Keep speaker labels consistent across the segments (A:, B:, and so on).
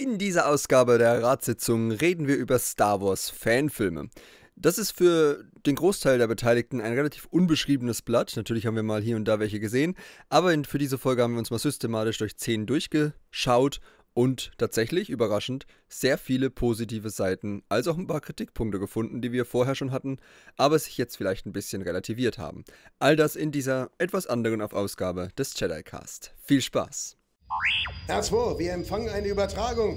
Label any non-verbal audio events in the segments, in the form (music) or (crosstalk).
A: In dieser Ausgabe der Ratssitzung reden wir über Star Wars Fanfilme. Das ist für den Großteil der Beteiligten ein relativ unbeschriebenes Blatt. Natürlich haben wir mal hier und da welche gesehen, aber für diese Folge haben wir uns mal systematisch durch 10 durchgeschaut und tatsächlich, überraschend, sehr viele positive Seiten, als auch ein paar Kritikpunkte gefunden, die wir vorher schon hatten, aber sich jetzt vielleicht ein bisschen relativiert haben. All das in dieser etwas anderen Ausgabe des Jedi Cast. Viel Spaß!
B: R2, wir empfangen eine Übertragung.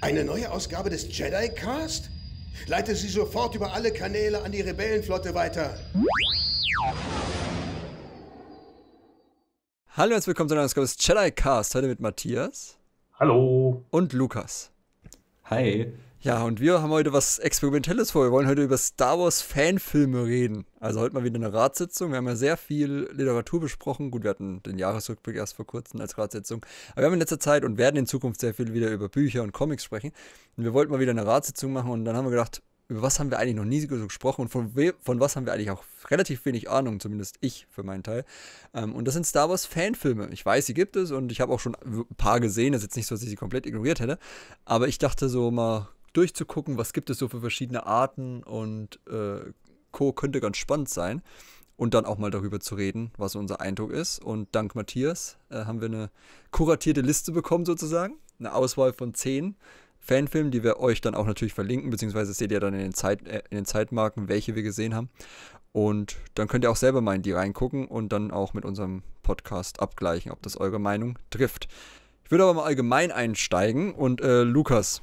B: Eine neue Ausgabe des Jedi Cast? Leite sie sofort über alle Kanäle an die Rebellenflotte weiter.
A: Hallo und herzlich willkommen zu einer Ausgabe des Jedi Cast. Heute mit Matthias.
C: Hallo.
A: Und Lukas.
C: Hi.
A: Ja, und wir haben heute was Experimentelles vor. Wir wollen heute über Star Wars Fanfilme reden. Also heute mal wieder eine Ratssitzung. Wir haben ja sehr viel Literatur besprochen. Gut, wir hatten den Jahresrückblick erst vor kurzem als Ratssitzung. Aber wir haben in letzter Zeit und werden in Zukunft sehr viel wieder über Bücher und Comics sprechen. Und wir wollten mal wieder eine Ratssitzung machen und dann haben wir gedacht, über was haben wir eigentlich noch nie so gesprochen und von, von was haben wir eigentlich auch relativ wenig Ahnung, zumindest ich für meinen Teil. Ähm, und das sind Star Wars Fanfilme. Ich weiß, sie gibt es und ich habe auch schon ein paar gesehen. Das ist jetzt nicht so, dass ich sie komplett ignoriert hätte. Aber ich dachte so mal durchzugucken, was gibt es so für verschiedene Arten und äh, Co. könnte ganz spannend sein. Und dann auch mal darüber zu reden, was unser Eindruck ist. Und dank Matthias äh, haben wir eine kuratierte Liste bekommen, sozusagen. Eine Auswahl von zehn Fanfilmen, die wir euch dann auch natürlich verlinken, beziehungsweise seht ihr dann in den, Zeit, äh, in den Zeitmarken, welche wir gesehen haben. Und dann könnt ihr auch selber mal in die reingucken und dann auch mit unserem Podcast abgleichen, ob das eure Meinung trifft. Ich würde aber mal allgemein einsteigen und äh, Lukas,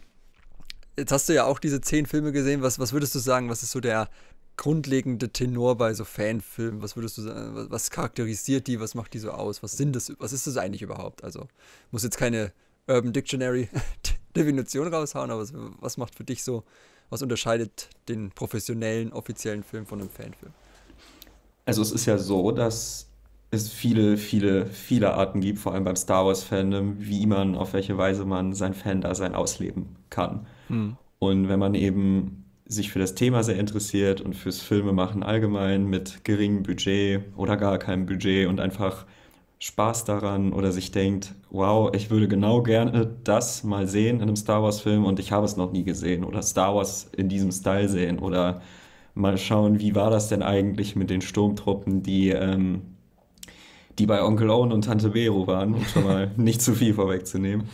A: Jetzt hast du ja auch diese zehn Filme gesehen. Was, was würdest du sagen, was ist so der grundlegende Tenor bei so Fanfilmen? Was würdest du sagen, was, was charakterisiert die? Was macht die so aus? Was sind das? Was ist das eigentlich überhaupt? Also, muss jetzt keine Urban Dictionary (laughs) Definition raushauen, aber was, was macht für dich so, was unterscheidet den professionellen, offiziellen Film von einem Fanfilm?
C: Also es ist ja so, dass es viele, viele, viele Arten gibt, vor allem beim Star Wars-Fandom, wie man, auf welche Weise man sein Fan-Dasein ausleben kann. Hm. Und wenn man eben sich für das Thema sehr interessiert und fürs Filmemachen allgemein mit geringem Budget oder gar keinem Budget und einfach Spaß daran oder sich denkt, wow, ich würde genau gerne das mal sehen in einem Star Wars-Film und ich habe es noch nie gesehen oder Star Wars in diesem Style sehen oder mal schauen, wie war das denn eigentlich mit den Sturmtruppen, die, ähm, die bei Onkel Owen und Tante Bero waren, um schon mal (laughs) nicht zu viel vorwegzunehmen.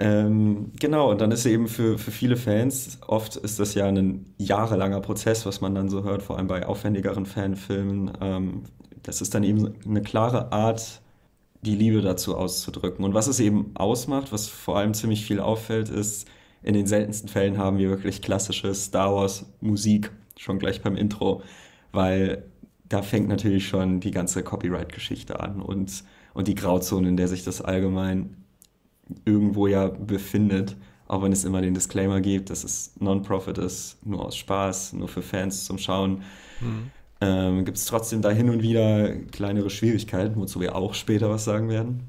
C: Ähm, genau, und dann ist eben für, für viele Fans, oft ist das ja ein jahrelanger Prozess, was man dann so hört, vor allem bei aufwendigeren Fanfilmen. Ähm, das ist dann eben eine klare Art, die Liebe dazu auszudrücken. Und was es eben ausmacht, was vor allem ziemlich viel auffällt, ist, in den seltensten Fällen haben wir wirklich klassische Star Wars Musik, schon gleich beim Intro, weil da fängt natürlich schon die ganze Copyright-Geschichte an und, und die Grauzone, in der sich das allgemein irgendwo ja befindet, auch wenn es immer den Disclaimer gibt, dass es Non-Profit ist, nur aus Spaß, nur für Fans zum Schauen. Mhm. Ähm, Gibt es trotzdem da hin und wieder kleinere Schwierigkeiten, wozu wir auch später was sagen werden.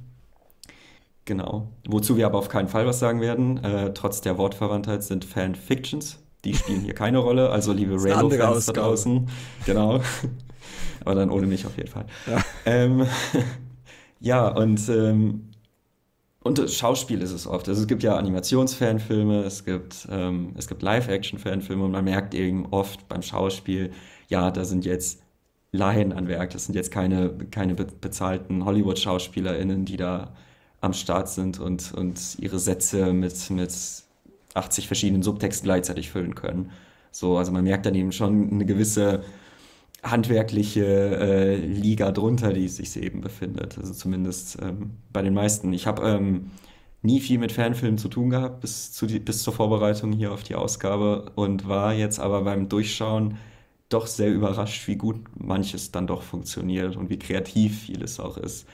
C: Genau. Wozu wir aber auf keinen Fall was sagen werden, äh, trotz der Wortverwandtheit, sind Fanfictions. Die spielen hier keine Rolle, also liebe Raylo-Fans da draußen. Genau. aber dann ohne mich auf jeden Fall. Ja, ähm, (laughs) ja und ähm, und Schauspiel ist es oft. Also es gibt ja Animationsfanfilme, es gibt, ähm, es gibt Live-Action-Fanfilme und man merkt eben oft beim Schauspiel, ja, da sind jetzt Laien an Werk, das sind jetzt keine, keine bezahlten Hollywood-SchauspielerInnen, die da am Start sind und, und ihre Sätze mit, mit 80 verschiedenen Subtexten gleichzeitig füllen können. So, also man merkt dann eben schon eine gewisse handwerkliche äh, Liga drunter, die sich eben befindet. Also zumindest ähm, bei den meisten. Ich habe ähm, nie viel mit Fanfilmen zu tun gehabt bis, zu die, bis zur Vorbereitung hier auf die Ausgabe und war jetzt aber beim Durchschauen doch sehr überrascht, wie gut manches dann doch funktioniert und wie kreativ vieles auch ist.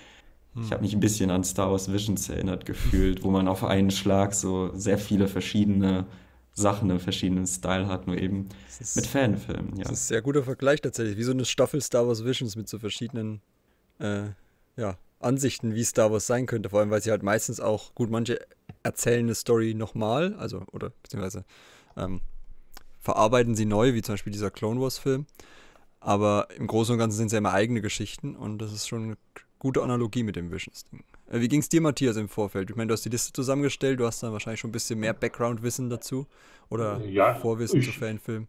C: Ich habe mich ein bisschen an Star Wars Visions erinnert gefühlt, wo man auf einen Schlag so sehr viele verschiedene Sachen einen verschiedenen Style hat, nur eben ist, mit Fanfilmen. Ja.
A: Das ist ein sehr guter Vergleich tatsächlich, wie so eine Staffel Star Wars Visions mit so verschiedenen äh, ja, Ansichten, wie Star Wars sein könnte, vor allem weil sie halt meistens auch, gut, manche erzählen eine Story nochmal, also, oder beziehungsweise ähm, verarbeiten sie neu, wie zum Beispiel dieser Clone Wars Film, aber im Großen und Ganzen sind sie ja immer eigene Geschichten und das ist schon eine gute Analogie mit dem Visions-Ding. Äh, wie ging es dir, Matthias, im Vorfeld? Ich meine, du hast die Liste zusammengestellt, du hast dann wahrscheinlich schon ein bisschen mehr Background-Wissen dazu oder
D: ja,
A: Vorwissen
D: ich,
A: zu Fanfilmen.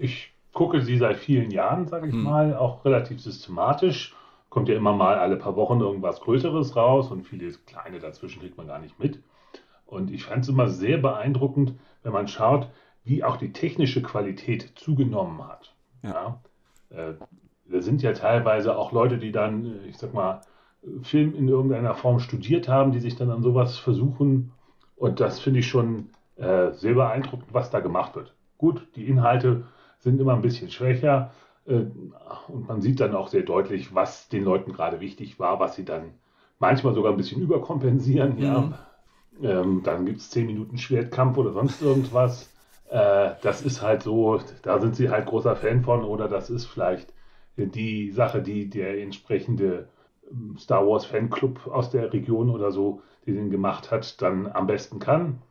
D: Ich gucke sie seit vielen Jahren, sage ich hm. mal, auch relativ systematisch. Kommt ja immer mal alle paar Wochen irgendwas Größeres raus und viele kleine dazwischen kriegt man gar nicht mit. Und ich fand es immer sehr beeindruckend, wenn man schaut, wie auch die technische Qualität zugenommen hat. Ja. ja. Äh, da sind ja teilweise auch Leute, die dann, äh, ich sag mal, Film in irgendeiner Form studiert haben, die sich dann an sowas versuchen. Und das finde ich schon äh, sehr beeindruckend, was da gemacht wird. Gut, die Inhalte sind immer ein bisschen schwächer äh, und man sieht dann auch sehr deutlich, was den Leuten gerade wichtig war, was sie dann manchmal sogar ein bisschen überkompensieren. Mhm. Ja. Ähm, dann gibt es 10 Minuten Schwertkampf oder sonst irgendwas. Äh, das ist halt so, da sind sie halt großer Fan von oder das ist vielleicht die Sache, die der entsprechende Star Wars Fanclub aus der Region oder so, die den gemacht hat, dann am besten kann.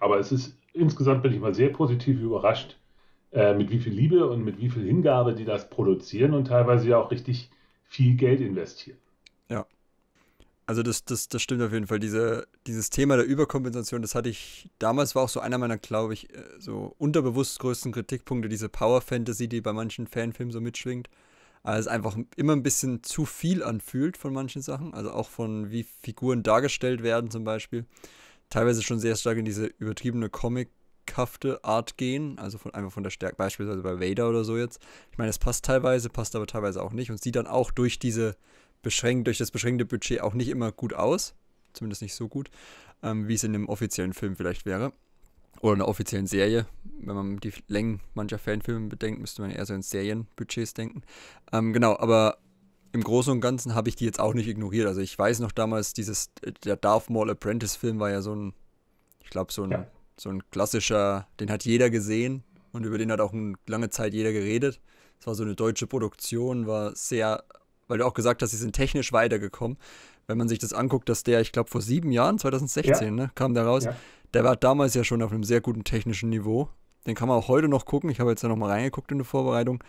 D: Aber es ist insgesamt bin ich mal sehr positiv überrascht, äh, mit wie viel Liebe und mit wie viel Hingabe die das produzieren und teilweise ja auch richtig viel Geld investieren.
A: Ja. Also das, das, das stimmt auf jeden Fall. Diese, dieses Thema der Überkompensation, das hatte ich, damals war auch so einer meiner, glaube ich, äh, so unterbewusst größten Kritikpunkte, diese Power Fantasy, die bei manchen Fanfilmen so mitschwingt. Also es einfach immer ein bisschen zu viel anfühlt von manchen Sachen. Also auch von wie Figuren dargestellt werden zum Beispiel. Teilweise schon sehr stark in diese übertriebene comichafte Art gehen. Also von, einfach von der Stärke, beispielsweise bei Vader oder so jetzt. Ich meine, es passt teilweise, passt aber teilweise auch nicht und sieht dann auch durch diese beschränkt, durch das beschränkte Budget auch nicht immer gut aus. Zumindest nicht so gut, ähm, wie es in einem offiziellen Film vielleicht wäre. Oder einer offiziellen Serie. Wenn man die Längen mancher Fanfilme bedenkt, müsste man eher so in Serienbudgets denken. Ähm, genau, aber im Großen und Ganzen habe ich die jetzt auch nicht ignoriert. Also ich weiß noch damals, dieses, der Darth Maul Apprentice Film war ja so ein, ich glaube, so ein, ja. so ein klassischer, den hat jeder gesehen und über den hat auch lange Zeit jeder geredet. Es war so eine deutsche Produktion, war sehr, weil du auch gesagt hast, sie sind technisch weitergekommen. Wenn man sich das anguckt, dass der, ich glaube, vor sieben Jahren, 2016, ja. ne, kam der raus. Ja der war damals ja schon auf einem sehr guten technischen Niveau. Den kann man auch heute noch gucken. Ich habe jetzt ja noch mal reingeguckt in der Vorbereitung.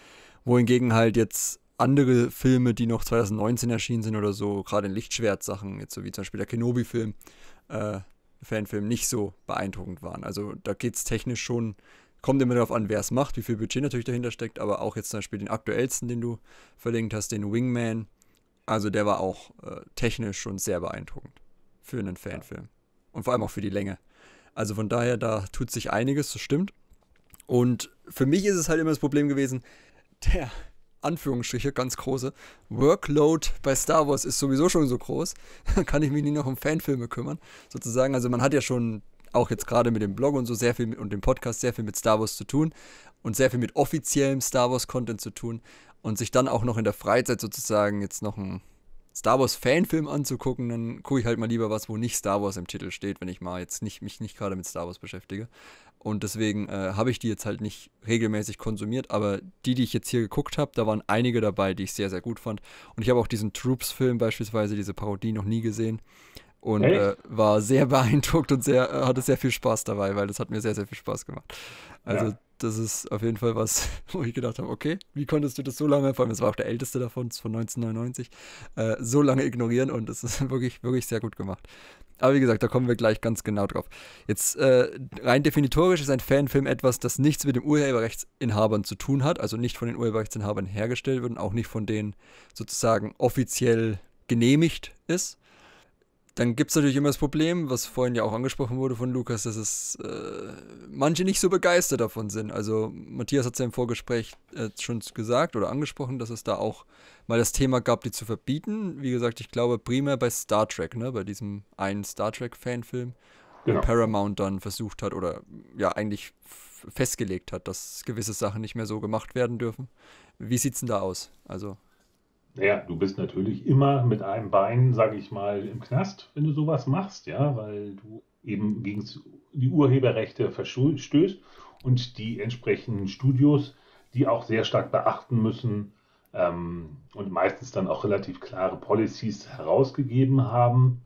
A: Wohingegen halt jetzt andere Filme, die noch 2019 erschienen sind oder so, gerade in Lichtschwert-Sachen, jetzt so wie zum Beispiel der Kenobi-Film, äh, Fanfilm, nicht so beeindruckend waren. Also da geht es technisch schon, kommt immer darauf an, wer es macht, wie viel Budget natürlich dahinter steckt, aber auch jetzt zum Beispiel den aktuellsten, den du verlinkt hast, den Wingman, also der war auch äh, technisch schon sehr beeindruckend für einen Fanfilm. Und vor allem auch für die Länge. Also von daher, da tut sich einiges, das stimmt. Und für mich ist es halt immer das Problem gewesen, der Anführungsstriche, ganz große, Workload bei Star Wars ist sowieso schon so groß, (laughs) kann ich mich nie noch um Fanfilme kümmern, sozusagen. Also man hat ja schon auch jetzt gerade mit dem Blog und so sehr viel und dem Podcast sehr viel mit Star Wars zu tun und sehr viel mit offiziellem Star Wars Content zu tun und sich dann auch noch in der Freizeit sozusagen jetzt noch ein Star Wars Fanfilm anzugucken, dann gucke ich halt mal lieber was, wo nicht Star Wars im Titel steht, wenn ich mal jetzt nicht, mich nicht gerade mit Star Wars beschäftige. Und deswegen äh, habe ich die jetzt halt nicht regelmäßig konsumiert, aber die, die ich jetzt hier geguckt habe, da waren einige dabei, die ich sehr, sehr gut fand. Und ich habe auch diesen Troops-Film beispielsweise, diese Parodie, noch nie gesehen. Und äh, war sehr (laughs) beeindruckt und sehr, äh, hatte sehr viel Spaß dabei, weil das hat mir sehr, sehr viel Spaß gemacht. Also ja das ist auf jeden Fall was, (laughs) wo ich gedacht habe, okay, wie konntest du das so lange, vor allem, es war auch der älteste davon, von 1999, äh, so lange ignorieren und das ist (laughs) wirklich, wirklich sehr gut gemacht. Aber wie gesagt, da kommen wir gleich ganz genau drauf. Jetzt äh, rein definitorisch ist ein Fanfilm etwas, das nichts mit den Urheberrechtsinhabern zu tun hat, also nicht von den Urheberrechtsinhabern hergestellt wird und auch nicht von denen sozusagen offiziell genehmigt ist. Dann gibt es natürlich immer das Problem, was vorhin ja auch angesprochen wurde von Lukas, dass es äh, manche nicht so begeistert davon sind. Also Matthias hat es ja im Vorgespräch äh, schon gesagt oder angesprochen, dass es da auch mal das Thema gab, die zu verbieten. Wie gesagt, ich glaube primär bei Star Trek, ne, bei diesem einen Star Trek-Fanfilm, genau. wo Paramount dann versucht hat oder ja eigentlich festgelegt hat, dass gewisse Sachen nicht mehr so gemacht werden dürfen. Wie sieht es denn da aus? Also
D: naja, du bist natürlich immer mit einem Bein, sage ich mal, im Knast, wenn du sowas machst, ja, weil du eben gegen die Urheberrechte verstößt und die entsprechenden Studios, die auch sehr stark beachten müssen ähm, und meistens dann auch relativ klare Policies herausgegeben haben,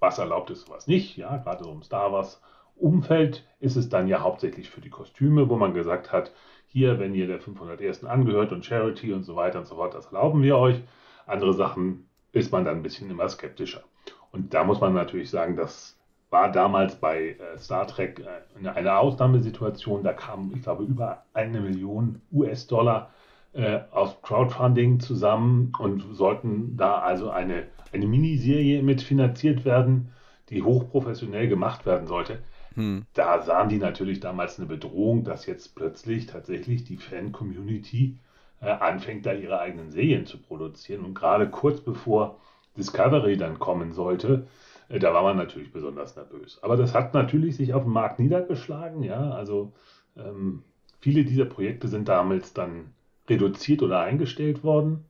D: was erlaubt ist, was nicht, ja, gerade im Star Wars Umfeld ist es dann ja hauptsächlich für die Kostüme, wo man gesagt hat, hier, wenn ihr der 501. angehört und Charity und so weiter und so fort, das erlauben wir euch. Andere Sachen ist man dann ein bisschen immer skeptischer. Und da muss man natürlich sagen, das war damals bei äh, Star Trek äh, eine Ausnahmesituation. Da kamen, ich glaube, über eine Million US-Dollar äh, aus Crowdfunding zusammen und sollten da also eine, eine Miniserie mitfinanziert werden, die hochprofessionell gemacht werden sollte. Hm. Da sahen die natürlich damals eine Bedrohung, dass jetzt plötzlich tatsächlich die Fan-Community äh, anfängt, da ihre eigenen Serien zu produzieren. Und gerade kurz bevor Discovery dann kommen sollte, äh, da war man natürlich besonders nervös. Aber das hat natürlich sich auf dem Markt niedergeschlagen. Ja, also ähm, viele dieser Projekte sind damals dann reduziert oder eingestellt worden.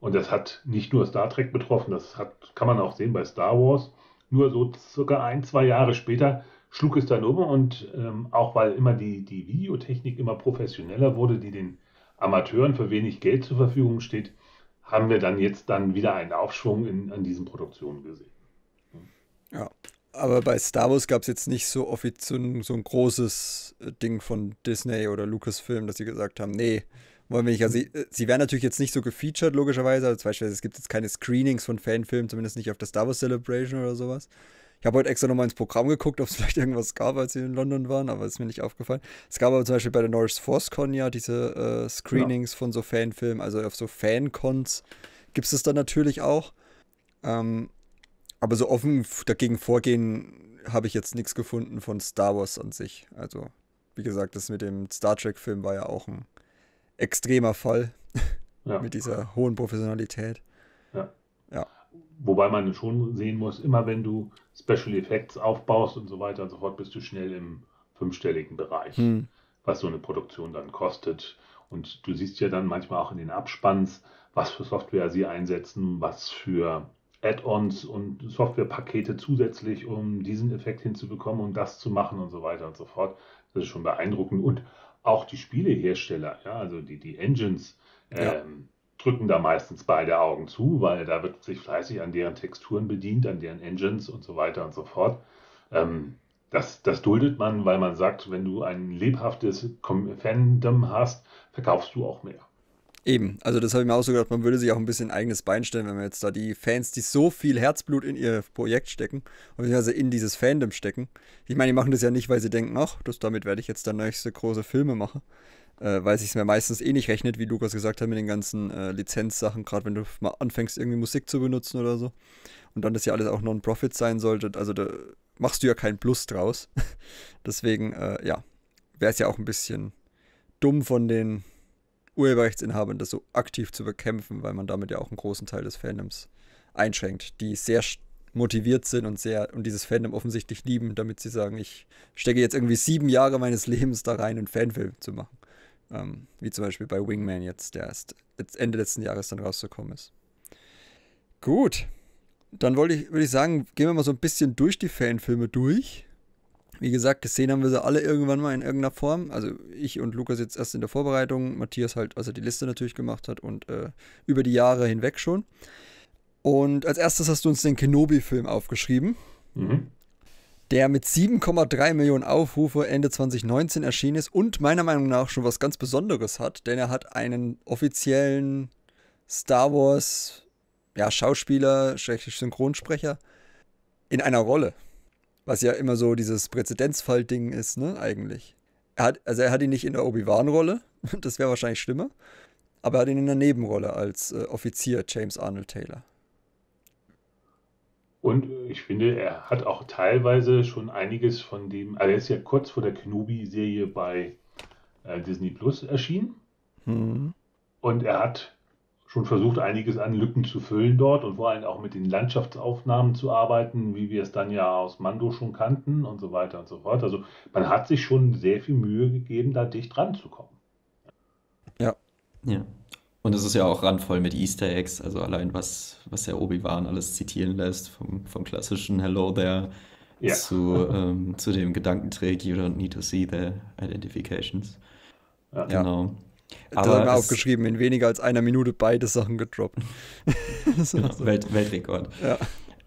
D: Und das hat nicht nur Star Trek betroffen, das hat, kann man auch sehen bei Star Wars. Nur so circa ein, zwei Jahre später schlug es dann um und ähm, auch weil immer die, die Videotechnik immer professioneller wurde, die den Amateuren für wenig Geld zur Verfügung steht, haben wir dann jetzt dann wieder einen Aufschwung in, an diesen Produktionen gesehen.
A: Ja, aber bei Star Wars gab es jetzt nicht so offiziell so ein großes äh, Ding von Disney oder Lucasfilm, dass sie gesagt haben, nee, wollen wir nicht. Also sie, äh, sie werden natürlich jetzt nicht so gefeatured, logischerweise. Also zum Beispiel, es gibt jetzt keine Screenings von Fanfilmen, zumindest nicht auf der Star Wars Celebration oder sowas. Ich habe heute extra nochmal ins Programm geguckt, ob es (laughs) vielleicht irgendwas gab, als sie in London waren, aber ist mir nicht aufgefallen. Es gab aber zum Beispiel bei der Norris Force Con ja diese äh, Screenings ja. von so Fanfilmen, also auf so Fancons gibt es das dann natürlich auch. Ähm, aber so offen dagegen vorgehen habe ich jetzt nichts gefunden von Star Wars an sich. Also, wie gesagt, das mit dem Star Trek-Film war ja auch ein extremer Fall (laughs) ja. mit dieser hohen Professionalität.
D: Ja. ja. Wobei man schon sehen muss, immer wenn du Special Effects aufbaust und so weiter und so fort, bist du schnell im fünfstelligen Bereich, hm. was so eine Produktion dann kostet. Und du siehst ja dann manchmal auch in den Abspanns, was für Software sie einsetzen, was für Add-ons und Softwarepakete zusätzlich, um diesen Effekt hinzubekommen, um das zu machen und so weiter und so fort. Das ist schon beeindruckend. Und auch die Spielehersteller, ja, also die, die Engines, ja. ähm, drücken da meistens beide Augen zu, weil da wird sich fleißig an deren Texturen bedient, an deren Engines und so weiter und so fort. Ähm, das, das duldet man, weil man sagt, wenn du ein lebhaftes Fandom hast, verkaufst du auch mehr.
A: Eben, also das habe ich mir auch so gedacht, man würde sich auch ein bisschen ein eigenes Bein stellen, wenn man jetzt da die Fans, die so viel Herzblut in ihr Projekt stecken, beziehungsweise in dieses Fandom stecken. Ich meine, die machen das ja nicht, weil sie denken, ach, das, damit werde ich jetzt dann nächste große Filme machen, äh, weil sich mir meistens eh nicht rechnet, wie Lukas gesagt hat, mit den ganzen äh, Lizenzsachen, gerade wenn du mal anfängst, irgendwie Musik zu benutzen oder so. Und dann das ja alles auch Non-Profit sein sollte, also da machst du ja keinen Plus draus. (laughs) Deswegen, äh, ja, wäre es ja auch ein bisschen dumm von den Urheberrechtsinhabern das so aktiv zu bekämpfen, weil man damit ja auch einen großen Teil des Fandoms einschränkt, die sehr motiviert sind und sehr und dieses Fandom offensichtlich lieben, damit sie sagen, ich stecke jetzt irgendwie sieben Jahre meines Lebens da rein, einen Fanfilm zu machen. Ähm, wie zum Beispiel bei Wingman jetzt, der erst Ende letzten Jahres dann rausgekommen ist. Gut. Dann wollte ich, würde ich sagen, gehen wir mal so ein bisschen durch die Fanfilme durch. Wie gesagt, gesehen haben wir sie alle irgendwann mal in irgendeiner Form. Also ich und Lukas jetzt erst in der Vorbereitung, Matthias halt, als er die Liste natürlich gemacht hat und äh, über die Jahre hinweg schon. Und als erstes hast du uns den Kenobi-Film aufgeschrieben, mhm. der mit 7,3 Millionen Aufrufe Ende 2019 erschienen ist und meiner Meinung nach schon was ganz Besonderes hat, denn er hat einen offiziellen Star Wars ja, Schauspieler, Synchronsprecher in einer Rolle. Was ja immer so dieses Präzedenzfall-Ding ist, ne, eigentlich. Er hat, also er hat ihn nicht in der Obi-Wan-Rolle, (laughs) das wäre wahrscheinlich schlimmer, aber er hat ihn in der Nebenrolle als äh, Offizier James Arnold Taylor.
D: Und ich finde, er hat auch teilweise schon einiges von dem, also er ist ja kurz vor der Kenobi-Serie bei äh, Disney Plus erschienen. Mhm. Und er hat schon versucht, einiges an Lücken zu füllen dort und vor allem auch mit den Landschaftsaufnahmen zu arbeiten, wie wir es dann ja aus Mando schon kannten und so weiter und so fort. Also man hat sich schon sehr viel Mühe gegeben, da dicht ranzukommen.
C: Ja. Ja. Und es ist ja auch randvoll mit Easter Eggs, also allein was, was der Obi-Wan alles zitieren lässt, vom, vom klassischen Hello there ja. zu, ähm, zu dem Gedankenträg You don't need to see the identifications.
A: Ja. Genau. Das haben wir aufgeschrieben, in weniger als einer Minute beide Sachen gedroppt. (laughs)
C: genau, Welt, Weltrekord. Ja.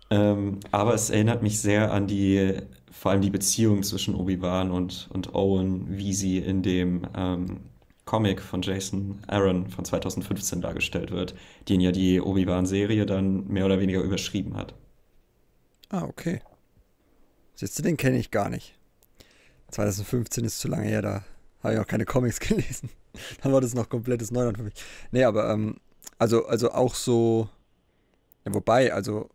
C: Ähm, aber es erinnert mich sehr an die, vor allem die Beziehung zwischen Obi-Wan und, und Owen, wie sie in dem ähm, Comic von Jason Aaron von 2015 dargestellt wird, den ja die Obi-Wan-Serie dann mehr oder weniger überschrieben hat.
A: Ah, okay. Siehst du, den kenne ich gar nicht. 2015 ist zu lange her, da habe ich auch keine Comics (laughs) gelesen. (laughs) Dann war das noch komplettes Neuland für mich. Nee, aber ähm, also, also auch so, ja, wobei, also,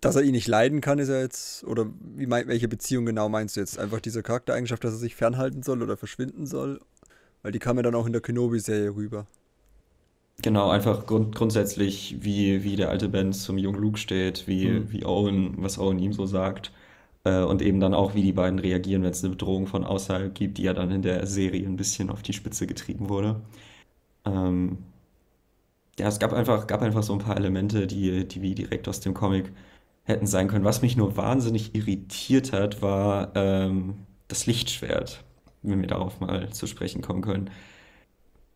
A: dass er ihn nicht leiden kann, ist er jetzt, oder wie mein, welche Beziehung genau meinst du jetzt? Einfach diese Charaktereigenschaft, dass er sich fernhalten soll oder verschwinden soll? Weil die kam ja dann auch in der Kenobi-Serie rüber.
C: Genau, einfach grund grundsätzlich, wie, wie der alte Ben zum jungen Luke steht, wie, mhm. wie Owen, was Owen ihm so sagt. Äh, und eben dann auch, wie die beiden reagieren, wenn es eine Bedrohung von außerhalb gibt, die ja dann in der Serie ein bisschen auf die Spitze getrieben wurde. Ähm, ja, es gab einfach, gab einfach so ein paar Elemente, die, die wie direkt aus dem Comic hätten sein können. Was mich nur wahnsinnig irritiert hat, war ähm, das Lichtschwert, wenn wir darauf mal zu sprechen kommen können.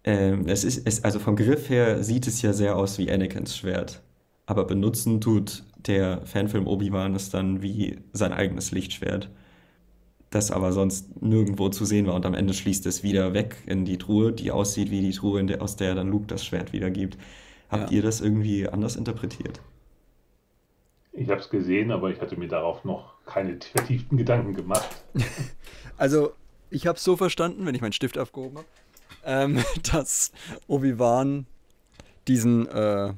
C: Ähm, es ist, es, also vom Griff her sieht es ja sehr aus wie Anakins Schwert. Aber benutzen tut der Fanfilm Obi-Wan es dann wie sein eigenes Lichtschwert. Das aber sonst nirgendwo zu sehen war und am Ende schließt es wieder weg in die Truhe, die aussieht wie die Truhe, der, aus der dann Luke das Schwert wiedergibt. Habt ja. ihr das irgendwie anders interpretiert?
D: Ich habe es gesehen, aber ich hatte mir darauf noch keine vertieften Gedanken gemacht. (laughs)
A: also, ich habe es so verstanden, wenn ich meinen Stift aufgehoben habe, ähm, (laughs) dass Obi-Wan diesen, äh,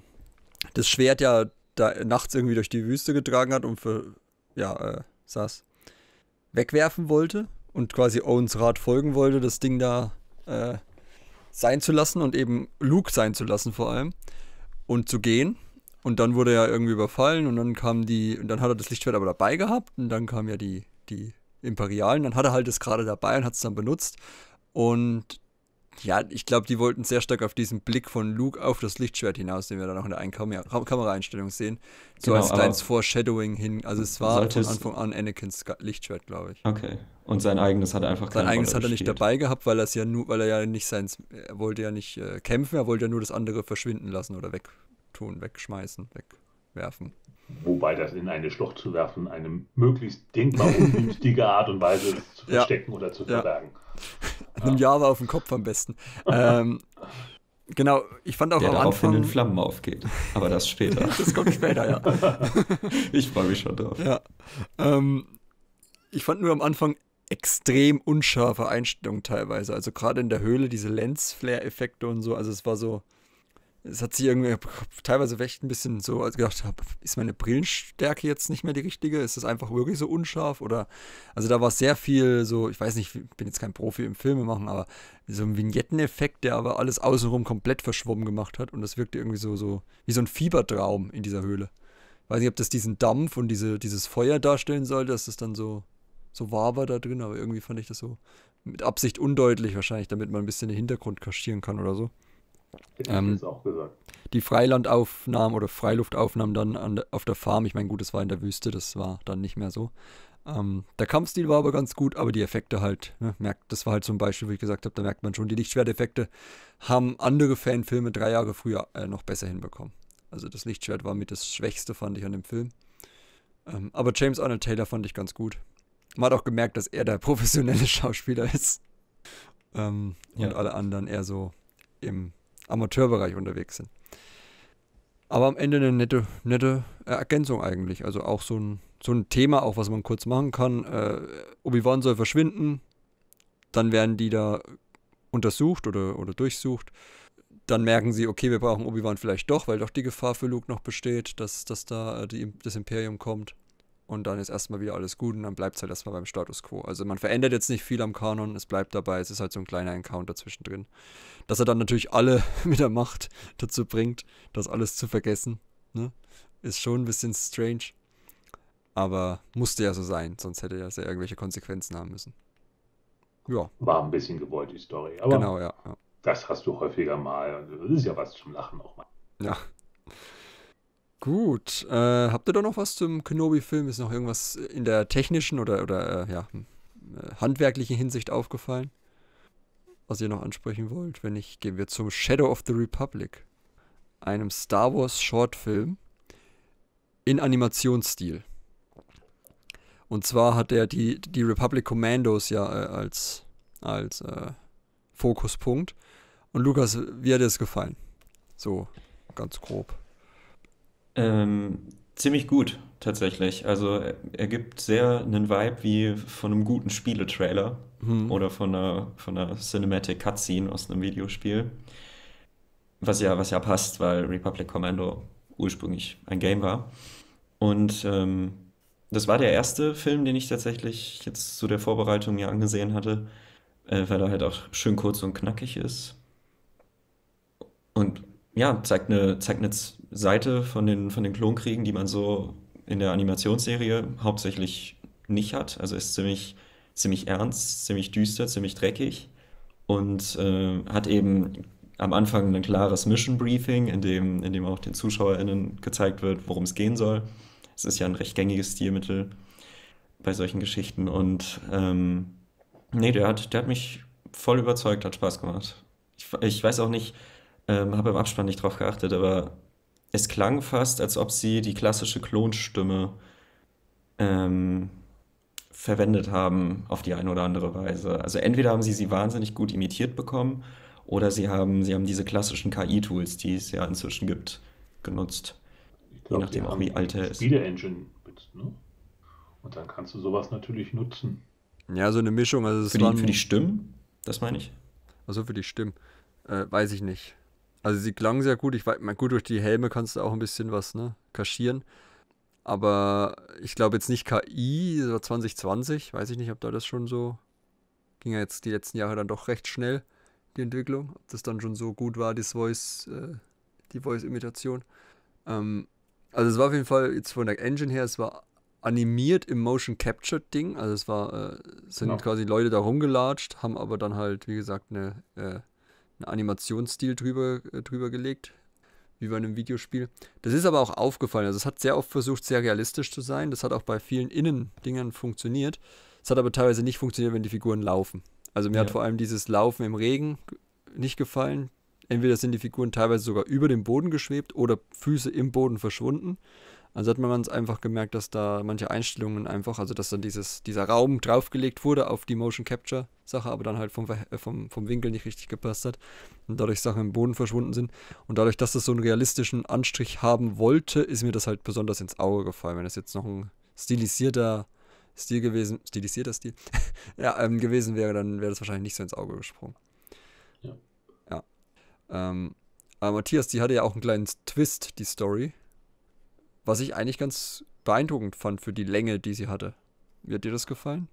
A: das Schwert ja da nachts irgendwie durch die Wüste getragen hat und für, ja, äh, saß, wegwerfen wollte und quasi Owens Rat folgen wollte, das Ding da äh, sein zu lassen und eben Luke sein zu lassen vor allem und zu gehen. Und dann wurde er irgendwie überfallen und dann kam die, und dann hat er das Lichtschwert aber dabei gehabt und dann kam ja die, die Imperialen, dann hat er halt das gerade dabei und hat es dann benutzt. Und ja, ich glaube, die wollten sehr stark auf diesen Blick von Luke auf das Lichtschwert hinaus, den wir dann auch in der einen Kam Kameraeinstellung sehen. So genau, als kleines Foreshadowing hin. Also es war von Anfang an Anakins Lichtschwert, glaube ich.
C: Okay. Und sein eigenes hat er einfach
A: Sein eigenes hat er nicht dabei gehabt, weil er ja nur, weil er ja nicht sein, er wollte ja nicht äh, kämpfen, er wollte ja nur das andere verschwinden lassen oder wegtun, wegschmeißen, wegwerfen.
D: Wobei das in eine Schlucht zu werfen eine möglichst denkbar ungünstige (laughs) Art und Weise ist, zu verstecken ja. oder zu verbergen. (laughs) Ja.
A: Einem Java auf dem Kopf am besten. ähm, genau, ich fand auch
C: Der
A: am
C: Anfang... in den Flammen aufgeht. Aber das später. (laughs)
A: das kommt später, ja.
C: ich freue mich schon drauf.
A: Ja. Ähm, ich fand nur am Anfang extrem unscharfe Einstellungen teilweise. Also gerade in der Höhle, diese Lens-Flare-Effekte und so. Also es war so es hat sich irgendwie teilweise echt ein bisschen so als gedacht, ist meine Brillenstärke jetzt nicht mehr die richtige? Ist das einfach wirklich so unscharf? Oder also da war sehr viel so, ich weiß nicht, ich bin jetzt kein Profi im Filme machen, aber so ein Vignetteneffekt, der aber alles außenrum komplett verschwommen gemacht hat und das wirkte irgendwie so, so wie so ein Fiebertraum in dieser Höhle. Ich weiß nicht, ob das diesen Dampf und diese, dieses Feuer darstellen soll, dass das dann so, so wahr war da drin, aber irgendwie fand ich das so mit Absicht undeutlich wahrscheinlich, damit man ein bisschen den Hintergrund kaschieren kann oder so.
D: Hätte ähm, ich auch gesagt.
A: Die Freilandaufnahmen oder Freiluftaufnahmen dann an, auf der Farm, ich meine, gut, es war in der Wüste, das war dann nicht mehr so. Ähm, der Kampfstil war aber ganz gut, aber die Effekte halt, ne, merkt, das war halt ein Beispiel, wo ich gesagt habe, da merkt man schon, die Lichtschwerteffekte haben andere Fanfilme drei Jahre früher äh, noch besser hinbekommen. Also das Lichtschwert war mit das Schwächste, fand ich, an dem Film. Ähm, aber James Arnold Taylor fand ich ganz gut. Man hat auch gemerkt, dass er der professionelle (laughs) Schauspieler ist. Ähm, ja. Und alle anderen eher so im Amateurbereich unterwegs sind. Aber am Ende eine nette, nette Ergänzung eigentlich. Also auch so ein, so ein Thema, auch was man kurz machen kann. Äh, Obi-Wan soll verschwinden. Dann werden die da untersucht oder, oder durchsucht. Dann merken sie, okay, wir brauchen Obi-Wan vielleicht doch, weil doch die Gefahr für Luke noch besteht, dass, dass da äh, die, das Imperium kommt und dann ist erstmal wieder alles gut und dann bleibt es halt erstmal beim Status quo. Also man verändert jetzt nicht viel am Kanon, es bleibt dabei, es ist halt so ein kleiner Encounter zwischendrin. Dass er dann natürlich alle (laughs) mit der Macht dazu bringt, das alles zu vergessen, ne? ist schon ein bisschen strange. Aber musste ja so sein, sonst hätte er ja irgendwelche Konsequenzen haben müssen.
D: Ja. War ein bisschen gewollt, die Story. Aber
A: genau, ja, ja.
D: Das hast du häufiger mal. Das ist ja was zum Lachen auch mal.
A: Ja. Gut. Äh, habt ihr da noch was zum Kenobi-Film? Ist noch irgendwas in der technischen oder, oder äh, ja, hm, äh, handwerklichen Hinsicht aufgefallen? Was ihr noch ansprechen wollt? Wenn nicht, gehen wir zum Shadow of the Republic. Einem Star Wars Shortfilm in Animationsstil. Und zwar hat er die, die Republic Commandos ja äh, als, als äh, Fokuspunkt. Und Lukas, wie hat dir das gefallen? So ganz grob.
C: Ähm, Ziemlich gut, tatsächlich. Also er, gibt sehr einen Vibe wie von einem guten Spieletrailer
A: Hm.
C: oder von einer, von einer Cinematic Cutscene aus einem Videospiel. Was ja, was ja passt, weil Republic Commando ursprünglich ein Game war. Und ähm, das war der erste Film, den ich tatsächlich jetzt zu der Vorbereitung mir angesehen hatte, äh, weil er halt auch schön kurz und knackig ist. Und ja, zeigt eine, zeigt eine Seite von den, von den Klonkriegen, die man so in der Animationsserie hauptsächlich nicht hat. Also ist ziemlich, ziemlich ernst, ziemlich düster, ziemlich dreckig und äh, hat eben am Anfang ein klares Mission Briefing, in dem, in dem auch den ZuschauerInnen gezeigt wird, worum es gehen soll. Es ist ja ein recht gängiges Stilmittel bei solchen Geschichten und ähm, nee, der hat, der hat mich voll überzeugt, hat Spaß gemacht. Ich, ich weiß auch nicht, ähm, habe im Abspann nicht drauf geachtet, aber es klang fast, als ob sie die klassische Klonstimme ähm, verwendet haben auf die eine oder andere Weise. Also entweder haben sie sie wahnsinnig gut imitiert bekommen oder sie haben, sie haben diese klassischen KI-Tools, die es ja inzwischen gibt, genutzt.
D: Ich glaub,
C: nachdem
D: die
C: auch, wie alt er ist.
D: Spiele-Engine mit, ne? Und dann kannst du sowas natürlich nutzen.
A: Ja, so eine Mischung. Also es
C: Für die,
A: waren,
C: für die Stimmen, das meine ich.
A: also für die Stimmen. Äh, weiß ich nicht. Also sie klang sehr gut. Ich weiß, mein, gut, durch die Helme kannst du auch ein bisschen was, ne, kaschieren. Aber ich glaube jetzt nicht KI, so 2020. Weiß ich nicht, ob da das schon so. Ging ja jetzt die letzten Jahre dann doch recht schnell, die Entwicklung. Ob das dann schon so gut war, das Voice, äh, die Voice-Imitation. Ähm, also es war auf jeden Fall jetzt von der Engine her, es war animiert im Motion Capture Ding. Also es war, äh, sind
D: Genau.
A: quasi Leute da rumgelatscht, haben aber dann halt, wie gesagt, eine, äh, einen Animationsstil drüber, äh, drüber gelegt, wie bei einem Videospiel. Das ist aber auch aufgefallen. Also es hat sehr oft versucht, sehr realistisch zu sein. Das hat auch bei vielen Innendingern funktioniert. Es hat aber teilweise nicht funktioniert, wenn die Figuren laufen. Also mir hat
C: Ja.
A: vor allem dieses Laufen im Regen nicht gefallen. Entweder sind die Figuren teilweise sogar über dem Boden geschwebt oder Füße im Boden verschwunden. Also hat man ganz einfach gemerkt, dass da manche Einstellungen einfach, also dass dann dieses, dieser Raum draufgelegt wurde auf die Motion Capture Sache, aber dann halt vom, äh, vom, vom Winkel nicht richtig gepasst hat und dadurch Sachen im Boden verschwunden sind. Und dadurch, dass das so einen realistischen Anstrich haben wollte, ist mir das halt besonders ins Auge gefallen. Wenn das jetzt noch ein stilisierter Stil gewesen, stilisierter Stil, (laughs) ja, ähm, gewesen wäre, dann wäre das wahrscheinlich nicht so ins Auge gesprungen.
D: Ja.
A: Ja. Ähm, aber Matthias, die hatte ja auch einen kleinen Twist, die Story. Was ich eigentlich ganz beeindruckend fand für die Länge, die sie hatte. Wie hat dir das gefallen?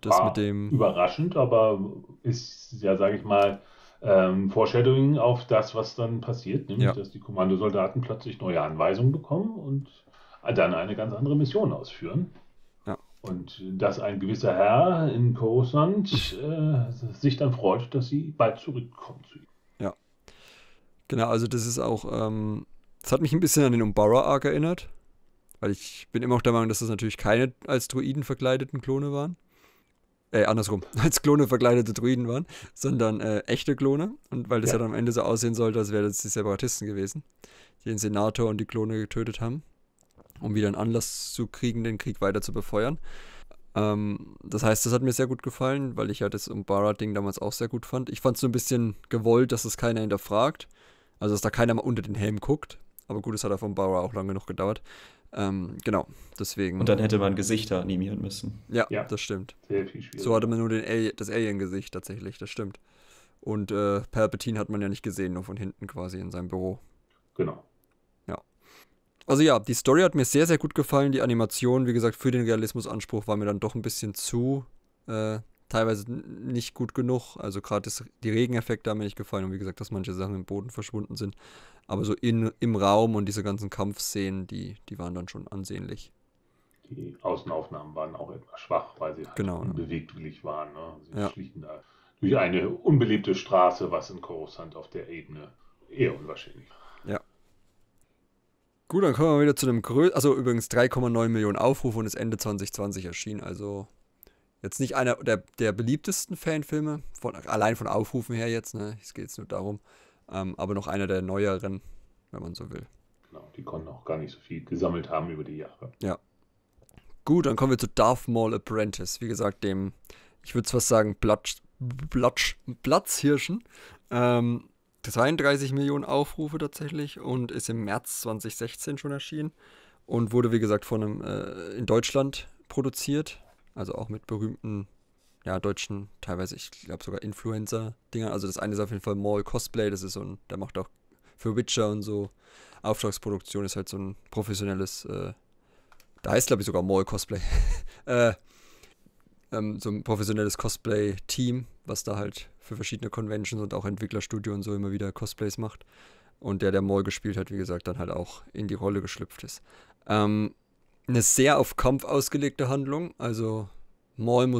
A: Das
D: War
A: mit dem.
D: Überraschend, aber ist ja, sage ich mal, ähm, Foreshadowing auf das, was dann passiert, nämlich
A: Ja.
D: dass die Kommandosoldaten plötzlich neue Anweisungen bekommen und dann eine ganz andere Mission ausführen.
A: Ja.
D: Und dass ein gewisser Herr in Coruscant äh, sich dann freut, dass sie bald zurückkommen zu ihm.
A: Genau, also das ist auch, ähm, das hat mich ein bisschen an den Umbara Arc erinnert, weil ich bin immer auch der Meinung, dass das natürlich keine als Druiden verkleideten Klone waren. Äh, andersrum, (laughs) als Klone verkleidete Druiden waren, sondern äh, echte Klone. Und weil das ja.
D: Ja.
A: dann am Ende so aussehen sollte, als wären das die Separatisten gewesen, die den Senator und die Klone getötet haben, um wieder einen Anlass zu kriegen, den Krieg weiter zu befeuern. Ähm, das heißt, das hat mir sehr gut gefallen, weil ich ja das Umbara-Ding damals auch sehr gut fand. Ich fand es so ein bisschen gewollt, dass es keiner hinterfragt. Also, dass da keiner mal unter den Helm guckt. Aber gut, es hat ja von Bauer auch lange genug gedauert. Ähm, genau, deswegen.
C: Und dann hätte man Gesichter animieren müssen.
A: ja,
D: Ja.
A: das stimmt.
D: Sehr viel schwieriger.
A: So hatte man nur den Ali das Alien-Gesicht tatsächlich, das stimmt. Und äh, Palpatine hat man ja nicht gesehen, nur von hinten quasi in seinem Büro.
D: Genau.
A: Also ja, die Story hat mir sehr, sehr gut gefallen. Die Animation, wie gesagt, für den Realismusanspruch war mir dann doch ein bisschen zu, äh, teilweise nicht gut genug. Also gerade die Regeneffekte haben mir nicht gefallen und wie gesagt, dass manche Sachen im Boden verschwunden sind. Aber so in, im Raum und diese ganzen Kampfszenen, die, die waren dann schon ansehnlich.
D: Die Außenaufnahmen waren auch etwas schwach, weil sie halt
A: Genau, ja.
D: unbeweglich waren. Ne? Sie
A: Ja.
D: schlichen da durch eine unbelebte Straße, was in Coruscant auf der Ebene eher unwahrscheinlich.
A: Gut, dann kommen wir wieder zu dem größten, also übrigens 3,9 Millionen Aufrufe und ist Ende 2020 erschienen. Also jetzt nicht einer der, der beliebtesten Fanfilme, von, allein von Aufrufen her jetzt, ne? Es geht jetzt nur darum. Ähm, aber noch einer der neueren, wenn man so will.
D: Genau, die konnten auch gar nicht so viel gesammelt haben über die Jahre.
A: Gut, dann kommen wir zu Darth Maul Apprentice. Wie gesagt, dem, ich würde fast sagen, Platsch, Platsch, Platzhirschen. Ähm, 32 Millionen Aufrufe tatsächlich und ist im März 2016 schon erschienen. und wurde, wie gesagt, von einem äh, in Deutschland produziert, also auch mit berühmten ja, deutschen, teilweise, ich glaube sogar Influencer-Dinger. Also das eine ist auf jeden Fall Maul Cosplay, das ist so ein, der macht auch für Witcher und so Auftragsproduktion, ist halt so ein professionelles, äh, da heißt glaube ich sogar Maul Cosplay. (laughs) äh, ähm, so ein professionelles Cosplay-Team, was da halt für verschiedene Conventions und auch Entwicklerstudio und so immer wieder Cosplays macht. Und der, der Maul gespielt hat, wie gesagt, dann halt auch in die Rolle geschlüpft ist. Ähm, eine sehr auf Kampf ausgelegte Handlung, also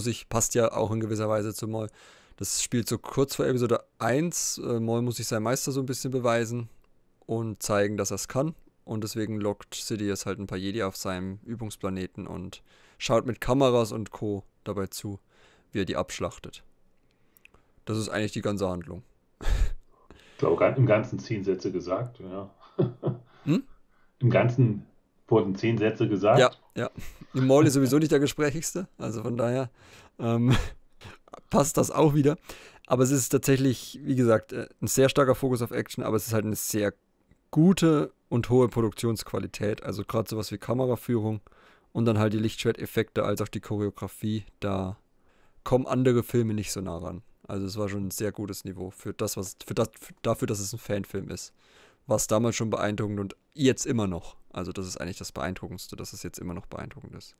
A: Ich, passt ja auch in gewisser Weise zu Maul. Das spielt so kurz vor Episode 1. Äh, Maul muss sich sein Meister so ein bisschen beweisen und zeigen, dass er es kann. Und deswegen lockt Sidious halt ein paar Jedi auf seinem Übungsplaneten und schaut mit Kameras und Co. dabei zu, wie er die abschlachtet. Das ist eigentlich die ganze Handlung.
D: Ich glaube, im Ganzen zehn Sätze gesagt, ja. Hm? Im Ganzen wurden zehn Sätze gesagt.
A: Ja, ja. Im Maul ist sowieso nicht der gesprächigste, also von daher ähm, (laughs) passt das auch wieder. Aber es ist tatsächlich, wie gesagt, äh, ein sehr starker Fokus auf Action, aber es ist halt eine sehr gute und hohe Produktionsqualität. Also gerade sowas wie Kameraführung und dann halt die Lichtschwerteffekte als auch die Choreografie. Da kommen andere Filme nicht so nah ran. Also es war schon ein sehr gutes Niveau für das, was für das, für, dafür, dass es ein Fanfilm ist. War es damals schon beeindruckend und jetzt immer noch. Also das ist eigentlich das Beeindruckendste, dass es jetzt immer noch beeindruckend ist.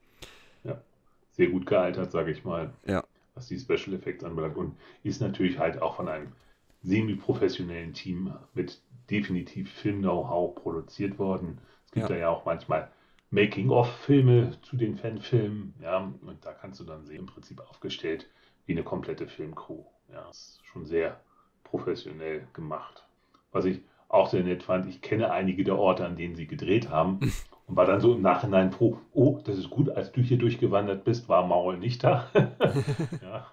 D: Ja, sehr gut gealtert, sage ich mal.
A: Ja.
D: Was die Special Effects anbelangt. Und ist natürlich halt auch von einem semi-professionellen Team mit definitiv Film-Know-how produziert worden. Es gibt ja. da ja auch manchmal Making-of-Filme zu den Fanfilmen. Ja, und da kannst du dann sehen, im Prinzip aufgestellt wie eine komplette Filmcrew. Ja, ist schon sehr professionell gemacht. Was ich auch sehr nett fand, ich kenne einige der Orte, an denen sie gedreht haben (laughs) und war dann so im Nachhinein froh, oh, das ist gut, als du hier durchgewandert bist, war Maul nicht da. (laughs)
A: ja,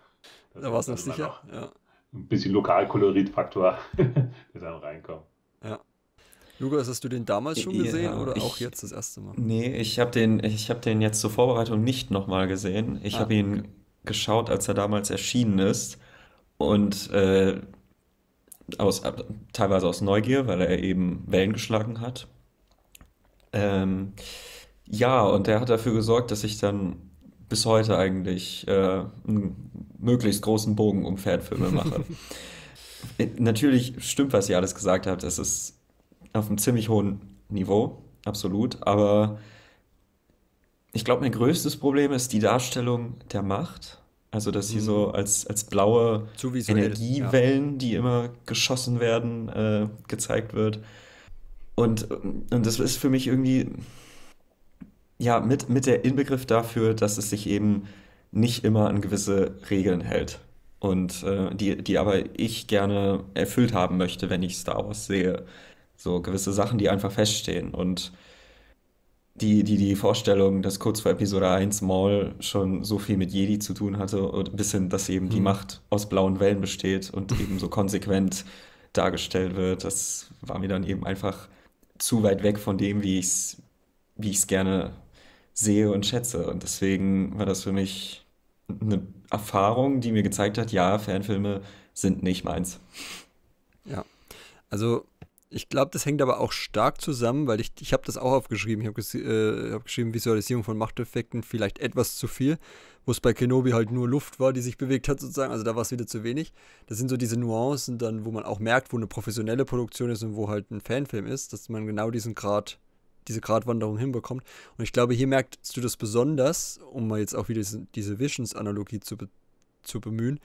A: da war es noch sicher. Ja.
D: Ein bisschen Lokalkoloritfaktor, (laughs) der dann reinkommt.
A: Ja. Lukas, hast du den damals schon gesehen ja, oder ich, auch jetzt das erste Mal?
C: Nee, ich habe den, hab den jetzt zur Vorbereitung nicht nochmal gesehen. Ich ah, habe ihn okay. geschaut, als er damals erschienen ist. Und äh, aus, teilweise aus Neugier, weil er eben Wellen geschlagen hat. Ähm, ja, und er hat dafür gesorgt, dass ich dann bis heute eigentlich äh, einen möglichst großen Bogen um Fanfilme mache. (laughs) Äh, natürlich stimmt, was ihr alles gesagt habt. Es ist auf einem ziemlich hohen Niveau, absolut. Aber ich glaube, mein größtes Problem ist die Darstellung der Macht. Also, dass sie so mhm. als, als blaue Energiewellen, ja. die immer geschossen werden, äh, gezeigt wird. Und, und das ist für mich irgendwie, ja, mit, mit der Inbegriff dafür, dass es sich eben nicht immer an gewisse Regeln hält. Und äh, die, die aber ich gerne erfüllt haben möchte, wenn ich Star Wars sehe. So gewisse Sachen, die einfach feststehen. Und die, die, die Vorstellung, dass kurz vor Episode 1 Maul schon so viel mit Jedi zu tun hatte, und bis hin, dass eben mhm. die Macht aus blauen Wellen besteht und eben so konsequent dargestellt wird, das war mir dann eben einfach zu weit weg von dem, wie ich es wie ich's gerne sehe und schätze. Und deswegen war das für mich eine Erfahrung, die mir gezeigt hat, ja, Fanfilme sind nicht meins.
A: Ja, also ich glaube, das hängt aber auch stark zusammen, weil ich, ich habe das auch aufgeschrieben. Ich habe äh, hab geschrieben, Visualisierung von Machteffekten vielleicht etwas zu viel, wo es bei Kenobi halt nur Luft war, die sich bewegt hat sozusagen. Also da war es wieder zu wenig. Das sind so diese Nuancen dann, wo man auch merkt, wo eine professionelle Produktion ist und wo halt ein Fanfilm ist, dass man genau diesen Grad, diese Gratwanderung hinbekommt. Und ich glaube, hier merkst du das besonders, um mal jetzt auch wieder diese, diese Visions-Analogie zu, zu bemühen,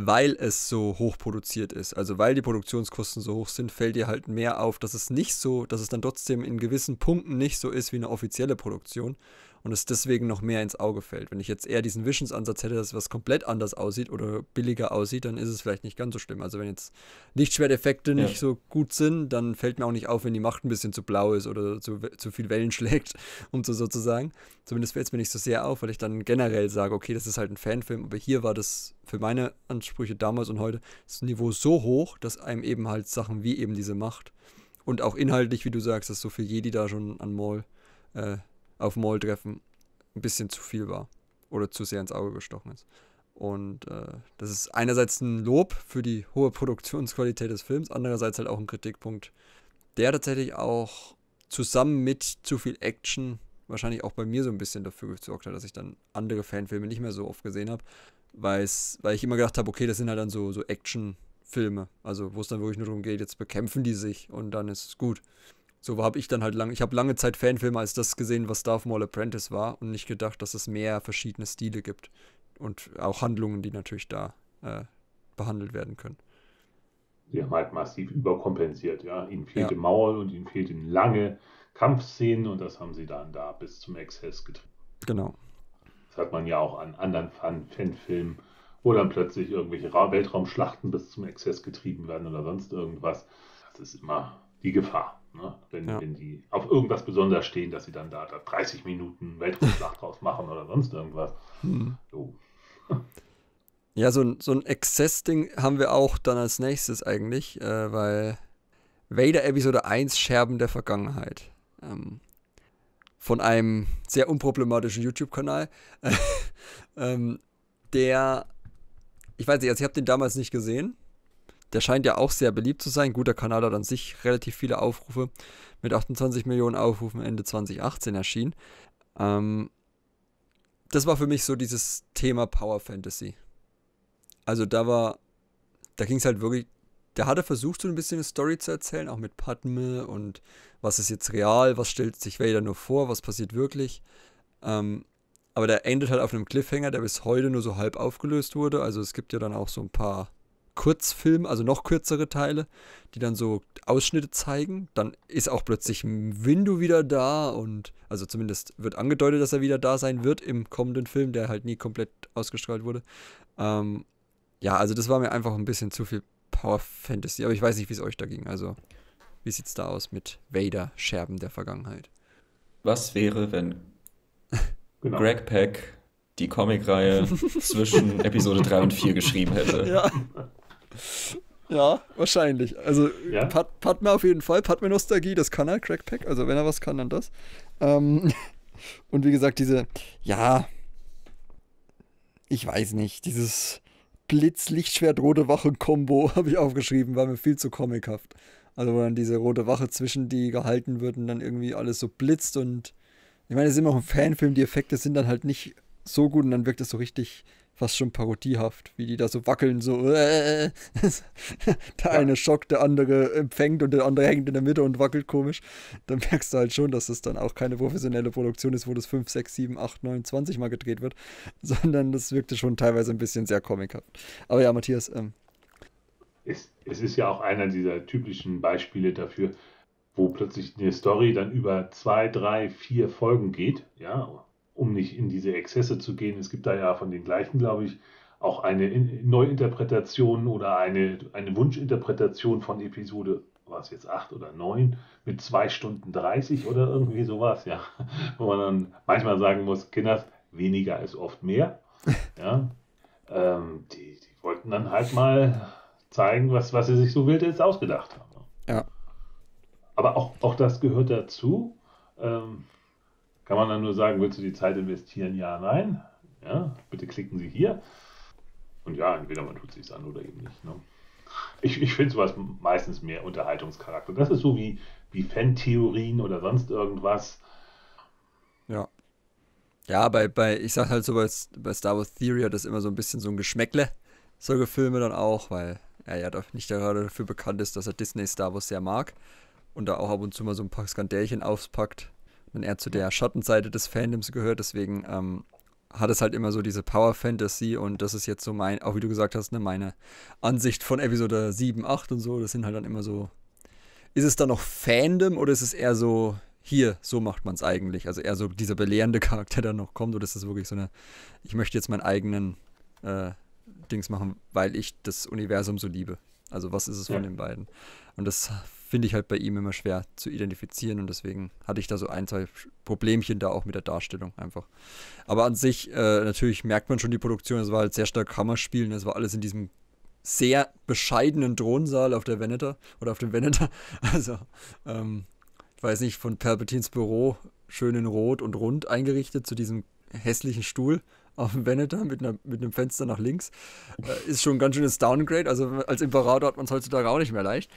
A: weil es so hoch produziert ist, also weil die Produktionskosten so hoch sind, fällt dir halt mehr auf, dass es nicht so, dass es dann trotzdem in gewissen Punkten nicht so ist wie eine offizielle Produktion und es deswegen noch mehr ins Auge fällt. Wenn ich jetzt eher diesen Visions-Ansatz hätte, dass was komplett anders aussieht oder billiger aussieht, dann ist es vielleicht nicht ganz so schlimm. Also wenn jetzt Lichtschwerteffekte ja. nicht so gut sind, dann fällt mir auch nicht auf, wenn die Macht ein bisschen zu blau ist oder zu, zu viel Wellen (laughs) schlägt, um so sozusagen. Zumindest fällt es mir nicht so sehr auf, weil ich dann generell sage, okay, das ist halt ein Fanfilm, aber hier war das für meine Ansprüche damals und heute das Niveau so hoch, dass einem eben halt Sachen wie eben diese Macht und auch inhaltlich, wie du sagst, dass so viel Jedi da schon an Maul äh, auf Maul-Treffen ein bisschen zu viel war oder zu sehr ins Auge gestochen ist. Und äh, das ist einerseits ein Lob für die hohe Produktionsqualität des Films, andererseits halt auch ein Kritikpunkt, der tatsächlich auch zusammen mit zu viel Action wahrscheinlich auch bei mir so ein bisschen dafür gesorgt hat, dass ich dann andere Fanfilme nicht mehr so oft gesehen habe, weil ich immer gedacht habe, okay, das sind halt dann so, so Action-Filme, also wo es dann wirklich nur darum geht, jetzt bekämpfen die sich und dann ist es gut. So habe ich dann halt lange, ich habe lange Zeit Fanfilme als das gesehen, was Darth Maul Apprentice war und nicht gedacht, dass es mehr verschiedene Stile gibt und auch Handlungen, die natürlich da äh, behandelt werden können.
D: Sie haben halt massiv überkompensiert, ja. Ihnen fehlte ja. Maul und ihnen fehlten lange Kampfszenen und das haben sie dann da bis zum Exzess getrieben.
A: Genau.
D: Das hat man ja auch an anderen Fanfilmen, wo dann plötzlich irgendwelche Weltraumschlachten bis zum Exzess getrieben werden oder sonst irgendwas. Das ist immer die Gefahr. Ne? Wenn, ja. wenn die auf irgendwas besonders stehen, dass sie dann da, da 30 Minuten Weltraumschlacht (laughs) draus machen oder sonst irgendwas. Hm. So. (laughs)
A: Ja, so, so ein Exzess-Ding haben wir auch dann als nächstes eigentlich, äh, weil Vader Episode 1 Scherben der Vergangenheit. Ähm, von einem sehr unproblematischen YouTube-Kanal, (laughs) ähm, der, ich weiß nicht, also ich habe den damals nicht gesehen. Der scheint ja auch sehr beliebt zu sein. Guter Kanal hat an sich relativ viele Aufrufe. Mit 28 Millionen Aufrufen Ende 2018 erschienen. Ähm, das war für mich so dieses Thema Power Fantasy. Also da war, da ging es halt wirklich, der hatte versucht, so ein bisschen eine Story zu erzählen, auch mit Padme und was ist jetzt real, was stellt sich Vader nur vor, was passiert wirklich. Ähm, aber der endet halt auf einem Cliffhanger, der bis heute nur so halb aufgelöst wurde. Also es gibt ja dann auch so ein paar Kurzfilme, also noch kürzere Teile, die dann so Ausschnitte zeigen. Dann ist auch plötzlich Windu wieder da und also zumindest wird angedeutet, dass er wieder da sein wird im kommenden Film, der halt nie komplett ausgestrahlt wurde. Ähm, ja, also das war mir einfach ein bisschen zu viel Power Fantasy, aber ich weiß nicht, wie es euch da ging. Also wie sieht es da aus mit Vader, Scherben der Vergangenheit?
C: Was wäre, wenn (laughs) genau. Greg Peck die Comicreihe zwischen (laughs) Episode 3 und 4 geschrieben hätte?
A: Ja. (laughs) Ja, wahrscheinlich. Also ja? Pat, Padme auf jeden Fall. Padme Nostalgie, das kann er, Peck. Also wenn er was kann, dann das. Ähm, (laughs) und wie gesagt, diese, ja, ich weiß nicht, dieses Blitz-Lichtschwert-Rote Wache-Kombo (laughs) habe ich aufgeschrieben, war mir viel zu comichaft. Also wo dann diese rote Wache zwischen die gehalten wird und dann irgendwie alles so blitzt und ich meine, es ist immer auch ein Fanfilm, die Effekte sind dann halt nicht so gut und dann wirkt es so richtig fast schon parodiehaft, wie die da so wackeln, so äh, (laughs) der eine schockt, der andere empfängt und der andere hängt in der Mitte und wackelt komisch. Dann merkst du halt schon, dass es dann auch keine professionelle Produktion ist, wo das 5, 6, 7, 8, 9, 20 mal gedreht wird, (laughs) sondern das wirkte schon teilweise ein bisschen sehr comichaft. Aber ja, Matthias, ähm,
D: es, es ist ja auch einer dieser typischen Beispiele dafür, wo plötzlich eine Story dann über zwei, drei, vier Folgen geht, ja, um nicht in diese Exzesse zu gehen. Es gibt da ja von den gleichen, glaube ich, auch eine Neuinterpretation oder eine, eine Wunschinterpretation von Episode, war es jetzt acht oder neun, mit zwei Stunden 30 oder irgendwie sowas, ja, wo man dann manchmal sagen muss, Kinders, weniger ist oft mehr, (laughs) ja, ähm, die, die wollten dann halt mal zeigen, was, was sie sich so wild jetzt ausgedacht haben.
A: Ja.
D: Aber auch, auch das gehört dazu. Ähm, kann man dann nur sagen, willst du die Zeit investieren? Ja, nein. Ja, bitte klicken Sie hier. Und ja, entweder man tut es sich an oder eben nicht. Ne? Ich, ich finde sowas meistens mehr Unterhaltungscharakter. Das ist so wie, wie Fan-Theorien oder sonst irgendwas.
A: Ja. Ja, bei, bei ich sag halt so, bei, bei Star Wars Theory hat das immer so ein bisschen so ein Geschmäckle, solche Filme dann auch, weil er ja doch nicht gerade dafür bekannt ist, dass er Disney Star Wars sehr mag und da auch ab und zu mal so ein paar Skandälchen aufpackt, wenn er zu der Schattenseite des Fandoms gehört. Deswegen ähm, hat es halt immer so diese Power Fantasy und das ist jetzt so mein, auch wie du gesagt hast, ne, meine Ansicht von Episode 7, 8 und so. Das sind halt dann immer so. Ist es dann noch Fandom oder ist es eher so, hier, so macht man es eigentlich? Also eher so dieser belehrende (laughs) Charakter, der noch kommt oder ist das wirklich so eine, ich möchte jetzt meinen eigenen äh, Dings machen, weil ich das Universum so liebe. Also was ist es ja. von den beiden? Und das finde ich halt bei ihm immer schwer zu identifizieren und deswegen hatte ich da so ein, zwei Problemchen da auch mit der Darstellung einfach. Aber an sich, äh, natürlich merkt man schon die Produktion, es war halt sehr stark Kammerspielen, es war alles in diesem sehr bescheidenen Thronsaal auf der Veneter oder auf dem Veneter. (laughs) Also, ähm, ich weiß nicht, von Palpatines Büro schön in Rot und rund eingerichtet zu diesem hässlichen Stuhl auf dem Veneter mit, einer, mit einem Fenster nach links. Äh, ist schon ein ganz schönes Downgrade. Also als Imperator hat man es heutzutage auch nicht mehr leicht.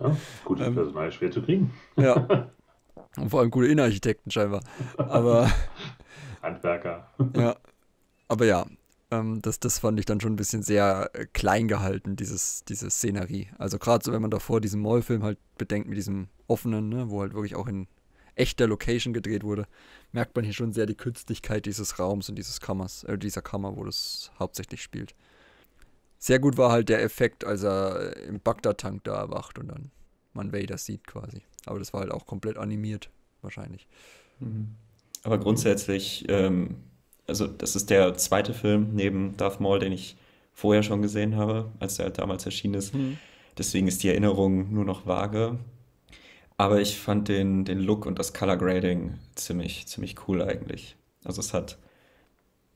D: Ja, gutes ähm, Personal schwer zu kriegen.
A: Ja. (laughs) Und vor allem gute Innenarchitekten scheinbar. Aber. (laughs)
D: Handwerker.
A: Ja. (laughs) Aber ja, ähm, das, das fand ich dann schon ein bisschen sehr äh, klein gehalten, dieses, diese Szenerie. Also gerade so, wenn man davor diesen Mall-Film halt bedenkt mit diesem offenen, ne, wo halt wirklich auch in echter Location gedreht wurde, merkt man hier schon sehr die Künstlichkeit dieses Raums und dieses Kammers, äh, dieser Kammer, wo das hauptsächlich spielt. Sehr gut war halt der Effekt, als er im Bagdad-Tank da erwacht und dann man Vader sieht quasi. Aber das war halt auch komplett animiert, wahrscheinlich.
C: Mhm. Aber grundsätzlich, ähm, also das ist der zweite Film neben Darth Maul, den ich vorher schon gesehen habe, als er damals erschienen ist. Mhm. Deswegen ist die Erinnerung nur noch vage. Aber ich fand den, den Look und das Color Grading ziemlich, ziemlich cool eigentlich. Also es hat,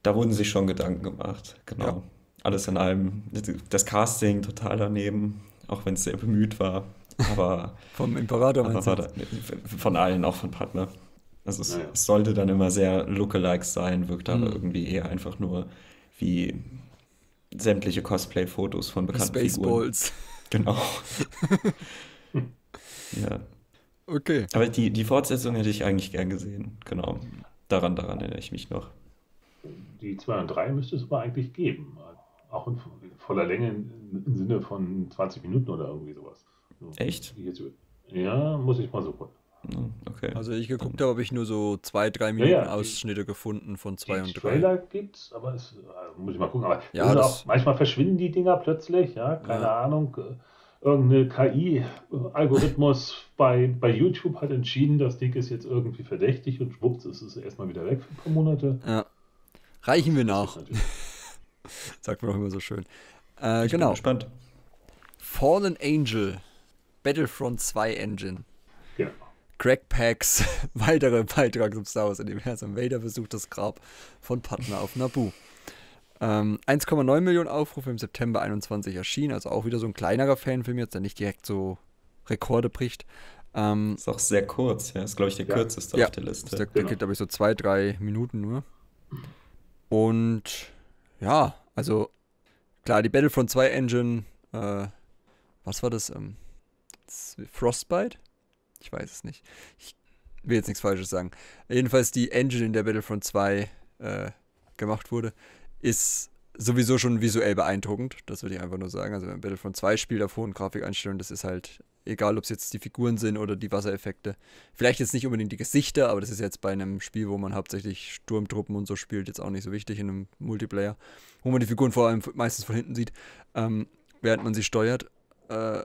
C: da wurden sich schon Gedanken gemacht, genau. Ja. Alles in allem, das Casting total daneben, auch wenn es sehr bemüht war. Aber (laughs)
A: vom Imperator
C: aber war da, von allen, auch von Partner. Also es, naja. es, sollte dann immer sehr lookalike sein, wirkt aber mhm. irgendwie eher einfach nur wie sämtliche Cosplay-Fotos von bekannten Spaceballs. Figuren. Genau. (laughs) (laughs) ja.
A: Okay.
C: Aber die, die Fortsetzung hätte ich eigentlich gern gesehen. Genau. Daran, daran erinnere ich mich noch.
D: Die 2 und 3 müsste es aber eigentlich geben. Auch in voller Länge im Sinne von 20 Minuten oder irgendwie sowas.
C: Echt?
D: Ja, muss ich mal suchen.
C: Hm, okay.
A: Also ich geguckt habe, habe ich nur so zwei, drei Minuten ja, ja, Ausschnitte die, gefunden von zwei und drei.
D: Trailer gibt's, aber es also muss ich mal gucken. Aber ja, auch, manchmal verschwinden die Dinger plötzlich, ja, keine ja. Ahnung. Irgendeine KI-Algorithmus bei, bei YouTube hat entschieden, das Ding ist jetzt irgendwie verdächtig und schwupps ist es erstmal wieder weg für ein paar Monate.
A: Ja. Reichen wir nach. (laughs) Sagt man doch immer so schön. Äh, genau. Bin
C: gespannt.
A: Fallen Angel Battlefront 2 Engine.
D: Ja.
A: Crackpacks, (laughs) weitere Beitrag zum Star Wars-Universum. Vader besucht das Grab von Partner auf Naboo. Ähm, 1,9 Millionen Aufrufe im September 21 erschienen, also auch wieder so ein kleinerer Fanfilm jetzt, der nicht direkt so Rekorde bricht. Ähm,
C: ist auch sehr kurz, ja. Ist, glaube ich, der ja. kürzeste ja, auf der Liste.
A: Der, der genau. geht, glaube ich, so zwei, drei Minuten nur. Und ja, also klar, die Battlefront 2 Engine, äh, was war das? Ähm, Frostbite? Ich weiß es nicht. Ich will jetzt nichts Falsches sagen. Jedenfalls die Engine, in der Battlefront 2 äh, gemacht wurde, ist sowieso schon visuell beeindruckend. Das würde ich einfach nur sagen. Also wenn Battlefront 2 spielt auf hohen Grafikeinstellungen, das ist halt egal, ob es jetzt die Figuren sind oder die Wassereffekte. Vielleicht jetzt nicht unbedingt die Gesichter, aber das ist jetzt bei einem Spiel, wo man hauptsächlich Sturmtruppen und so spielt, jetzt auch nicht so wichtig in einem Multiplayer, wo man die Figuren vor allem meistens von hinten sieht, ähm, während man sie steuert. Äh,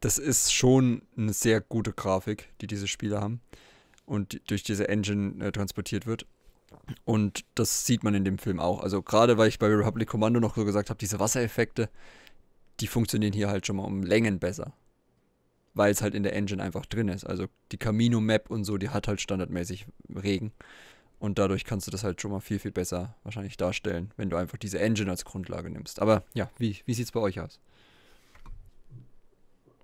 A: das ist schon eine sehr gute Grafik, die diese Spiele haben und durch diese Engine äh, transportiert wird. Und das sieht man in dem Film auch. Also gerade weil ich bei Republic Commando noch so gesagt habe, diese Wassereffekte, die funktionieren hier halt schon mal um Längen besser. Weil es halt in der Engine einfach drin ist. Also die Camino Map und so, die hat halt standardmäßig Regen. Und dadurch kannst du das halt schon mal viel, viel besser wahrscheinlich darstellen, wenn du einfach diese Engine als Grundlage nimmst. Aber ja, wie, wie sieht es bei euch aus?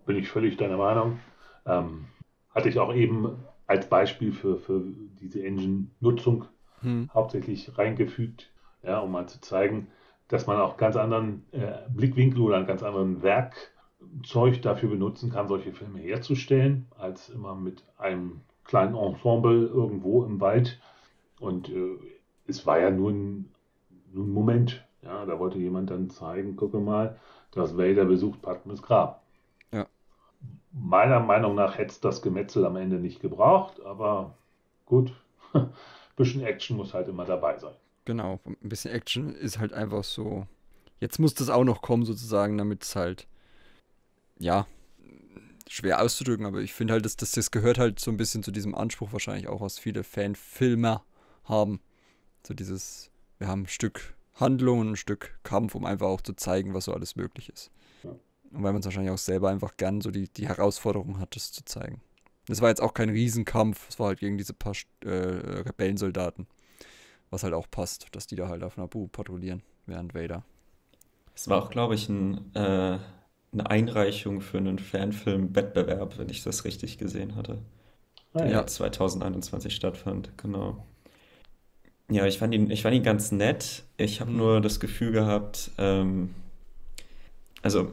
D: bin ich völlig deiner Meinung. Ähm, hatte ich auch eben als Beispiel für, für diese Engine-Nutzung hm. hauptsächlich reingefügt, ja, um mal zu zeigen, dass man auch ganz anderen äh, Blickwinkel oder einen ganz anderen Werkzeug dafür benutzen kann, solche Filme herzustellen, als immer mit einem kleinen Ensemble irgendwo im Wald. Und äh, es war ja nur ein, nur ein Moment. Ja, da wollte jemand dann zeigen, gucke mal, dass Vader besucht Padmes Grab meiner Meinung nach hätte es das Gemetzel am Ende nicht gebraucht, aber gut, (laughs) bisschen Action muss halt immer dabei sein.
A: Genau, ein bisschen Action ist halt einfach so. Jetzt muss das auch noch kommen, sozusagen, damit es halt, ja, schwer auszudrücken, aber ich finde halt, dass, dass das gehört halt so ein bisschen zu diesem Anspruch wahrscheinlich auch, was viele Fanfilmer haben. So dieses, wir haben ein Stück Handlung und ein Stück Kampf, um einfach auch zu zeigen, was so alles möglich ist. Ja. Und weil man es wahrscheinlich auch selber einfach gern so die, die Herausforderung hat, das zu zeigen. Das war jetzt auch kein Riesenkampf, es war halt gegen diese paar äh, Rebellensoldaten. Was halt auch passt, dass die da halt auf Nabu patrouillieren, während Vader.
C: Es war auch, glaube ich, ein, äh, eine Einreichung für einen Fanfilm-Wettbewerb, wenn ich das richtig gesehen hatte. Der ja. 2021 stattfand, genau. Ja, ich fand ihn, ich fand ihn ganz nett. Ich habe mhm. nur das Gefühl gehabt, ähm, also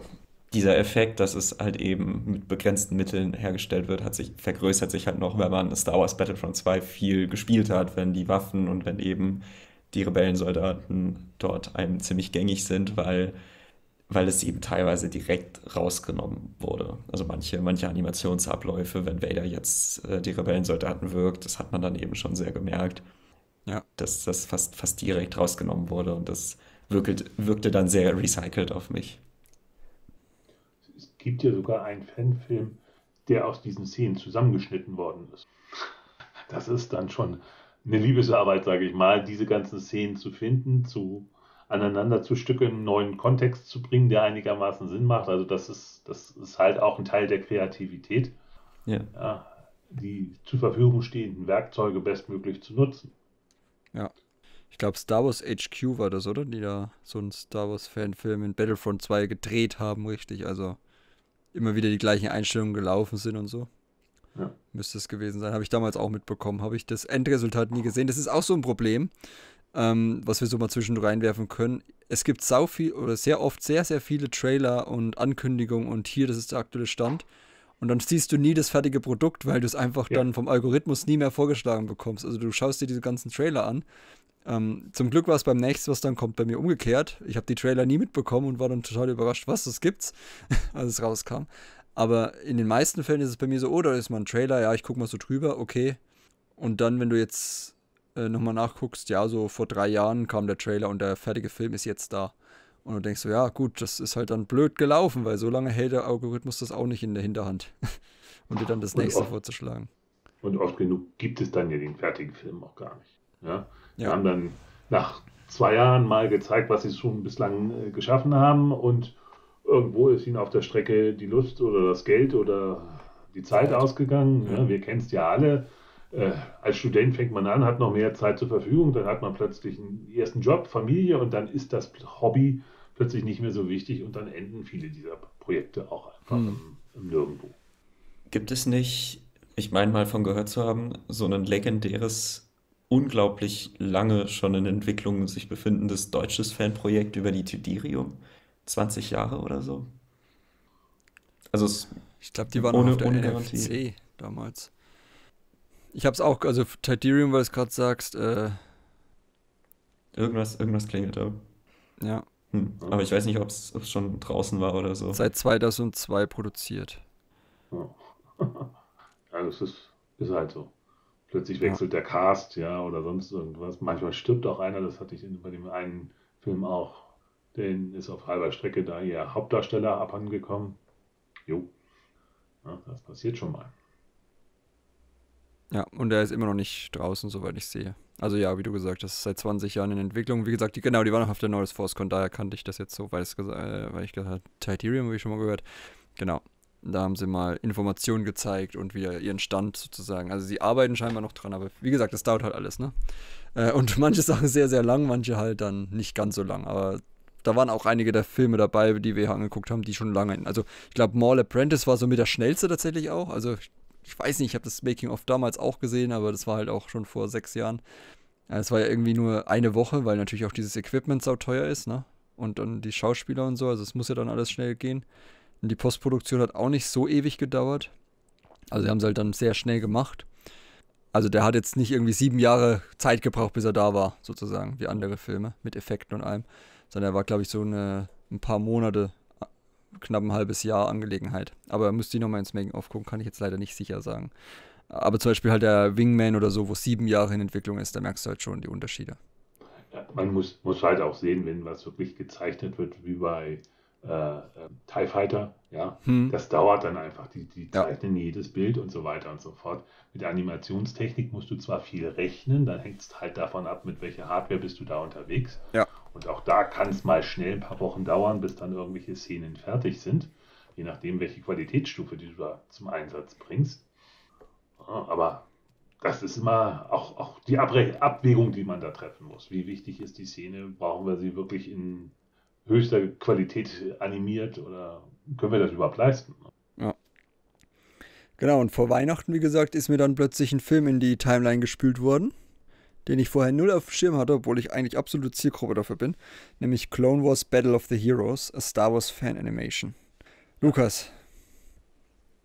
C: dieser Effekt, dass es halt eben mit begrenzten Mitteln hergestellt wird, hat sich, vergrößert sich halt noch, wenn man Star Wars Battlefront 2 viel gespielt hat, wenn die Waffen und wenn eben die Rebellensoldaten dort einem ziemlich gängig sind, weil, weil es eben teilweise direkt rausgenommen wurde. Also manche, manche Animationsabläufe, wenn Vader jetzt äh, die Rebellensoldaten wirkt, das hat man dann eben schon sehr gemerkt, ja. dass das fast, fast direkt rausgenommen wurde und das wirkte, wirkte dann sehr recycelt auf mich
D: gibt ja sogar einen Fanfilm, der aus diesen Szenen zusammengeschnitten worden ist. Das ist dann schon eine Liebesarbeit, sage ich mal, diese ganzen Szenen zu finden, zu aneinander zu stücken, einen neuen Kontext zu bringen, der einigermaßen Sinn macht. Also das ist, das ist halt auch ein Teil der Kreativität, ja. Ja, die zur Verfügung stehenden Werkzeuge bestmöglich zu nutzen.
A: Ja. Ich glaube, Star Wars HQ war das, oder? Die da so einen Star Wars-Fanfilm in Battlefront 2 gedreht haben, richtig. Also immer wieder die gleichen Einstellungen gelaufen sind und so. Ja. Müsste es gewesen sein. Habe ich damals auch mitbekommen. Habe ich das Endresultat nie gesehen. Das ist auch so ein Problem, ähm, was wir so mal zwischendurch reinwerfen können. Es gibt sau viel oder sehr oft sehr, sehr viele Trailer und Ankündigungen und hier, das ist der aktuelle Stand. Und dann siehst du nie das fertige Produkt, weil du es einfach ja. dann vom Algorithmus nie mehr vorgeschlagen bekommst. Also du schaust dir diese ganzen Trailer an ähm, zum Glück war es beim nächsten, was dann kommt, bei mir umgekehrt. Ich habe die Trailer nie mitbekommen und war dann total überrascht, was das gibt's, (laughs) als es rauskam. Aber in den meisten Fällen ist es bei mir so, oh, da ist mal ein Trailer, ja, ich gucke mal so drüber, okay. Und dann, wenn du jetzt äh, nochmal nachguckst, ja, so vor drei Jahren kam der Trailer und der fertige Film ist jetzt da. Und du denkst so, ja, gut, das ist halt dann blöd gelaufen, weil so lange hält der Algorithmus das auch nicht in der Hinterhand. (laughs) und dir dann das nächste oft, vorzuschlagen.
D: Und oft genug gibt es dann ja den fertigen Film auch gar nicht. Ja? Wir haben dann nach zwei Jahren mal gezeigt, was sie schon bislang äh, geschaffen haben und irgendwo ist ihnen auf der Strecke die Lust oder das Geld oder die Zeit ausgegangen. Ja, wir kennen es ja alle. Äh, als Student fängt man an, hat noch mehr Zeit zur Verfügung, dann hat man plötzlich einen ersten Job, Familie und dann ist das Hobby plötzlich nicht mehr so wichtig und dann enden viele dieser Projekte auch einfach hm. im, im Nirgendwo.
C: Gibt es nicht, ich meine mal von gehört zu haben, so ein legendäres unglaublich lange schon in Entwicklung sich befindendes deutsches Fanprojekt über die Tidirium. 20 Jahre oder so.
A: Also es ich glaube, die waren ohne, auf der ohne NFC damals. Ich habe es auch, also Tidirium, weil du es gerade sagst. Äh,
C: irgendwas, irgendwas klingelt da.
A: Ja.
C: Hm. Aber ich weiß nicht, ob es schon draußen war oder so.
A: Seit 2002 produziert. (laughs)
D: Ja, das ist, ist halt so. Plötzlich wechselt ja. der Cast, ja, oder sonst irgendwas. Manchmal stirbt auch einer, das hatte ich bei dem einen Film auch. Den ist auf halber Strecke da ihr Hauptdarsteller abhandengekommen. Jo. Ja, das passiert schon mal.
A: Ja, und er ist immer noch nicht draußen, soweit ich sehe. Also ja, wie du gesagt hast, seit 20 Jahren in Entwicklung. Wie gesagt, die, genau, die waren noch auf der Norris ForceCon, daher kannte ich das jetzt so, weil, es, äh, weil ich gesagt habe, Titanium habe ich schon mal gehört. Genau. Da haben sie mal Informationen gezeigt und wieder ihren Stand sozusagen. Also sie arbeiten scheinbar noch dran, aber wie gesagt, das dauert halt alles, ne? Äh, und (laughs) manche Sachen sehr, sehr lang, manche halt dann nicht ganz so lang. Aber da waren auch einige der Filme dabei, die wir angeguckt haben, die schon lange. Also ich glaube, Mall Apprentice war so mit der schnellste tatsächlich auch. Also ich, weiß nicht, ich habe das Making-of damals auch gesehen, aber das war halt auch schon vor sechs Jahren. Es war ja irgendwie nur eine Woche, weil natürlich auch dieses Equipment sau teuer ist, ne? Und dann die Schauspieler und so, also es muss ja dann alles schnell gehen. Und die Postproduktion hat auch nicht so ewig gedauert. Also haben es halt dann sehr schnell gemacht. Also der hat jetzt nicht irgendwie sieben Jahre Zeit gebraucht, bis er da war, sozusagen, wie andere Filme mit Effekten und allem. Sondern er war, glaube ich, so eine, ein paar Monate, knapp ein halbes Jahr Angelegenheit. Aber müsste ich nochmal ins Making-of gucken, kann ich jetzt leider nicht sicher sagen. Aber zum Beispiel halt der Wingman oder so, wo sieben Jahre in Entwicklung ist, da merkst du halt schon die Unterschiede.
D: Ja, man muss, muss halt auch sehen, wenn was wirklich gezeichnet wird, wie bei äh, TIE Fighter, ja, hm. das dauert dann einfach. Die, die zeichnen ja. jedes Bild und so weiter und so fort. Mit der Animationstechnik musst du zwar viel rechnen, dann hängt es halt davon ab, mit welcher Hardware bist du da unterwegs.
A: Ja.
D: Und auch da kann es mal schnell ein paar Wochen dauern, bis dann irgendwelche Szenen fertig sind, je nachdem, welche Qualitätsstufe du da zum Einsatz bringst. aber das ist immer auch, auch die Abwägung, die man da treffen muss. Wie wichtig ist die Szene? Brauchen wir sie wirklich in höchster Qualität animiert oder können wir das überhaupt leisten?
A: Ja. Genau, und vor Weihnachten, wie gesagt, ist mir dann plötzlich ein Film in die Timeline gespült worden, den ich vorher null auf dem Schirm hatte, obwohl ich eigentlich absolute Zielgruppe dafür bin, nämlich Clone Wars Battle of the Heroes, a Star Wars Fan Animation. Lukas,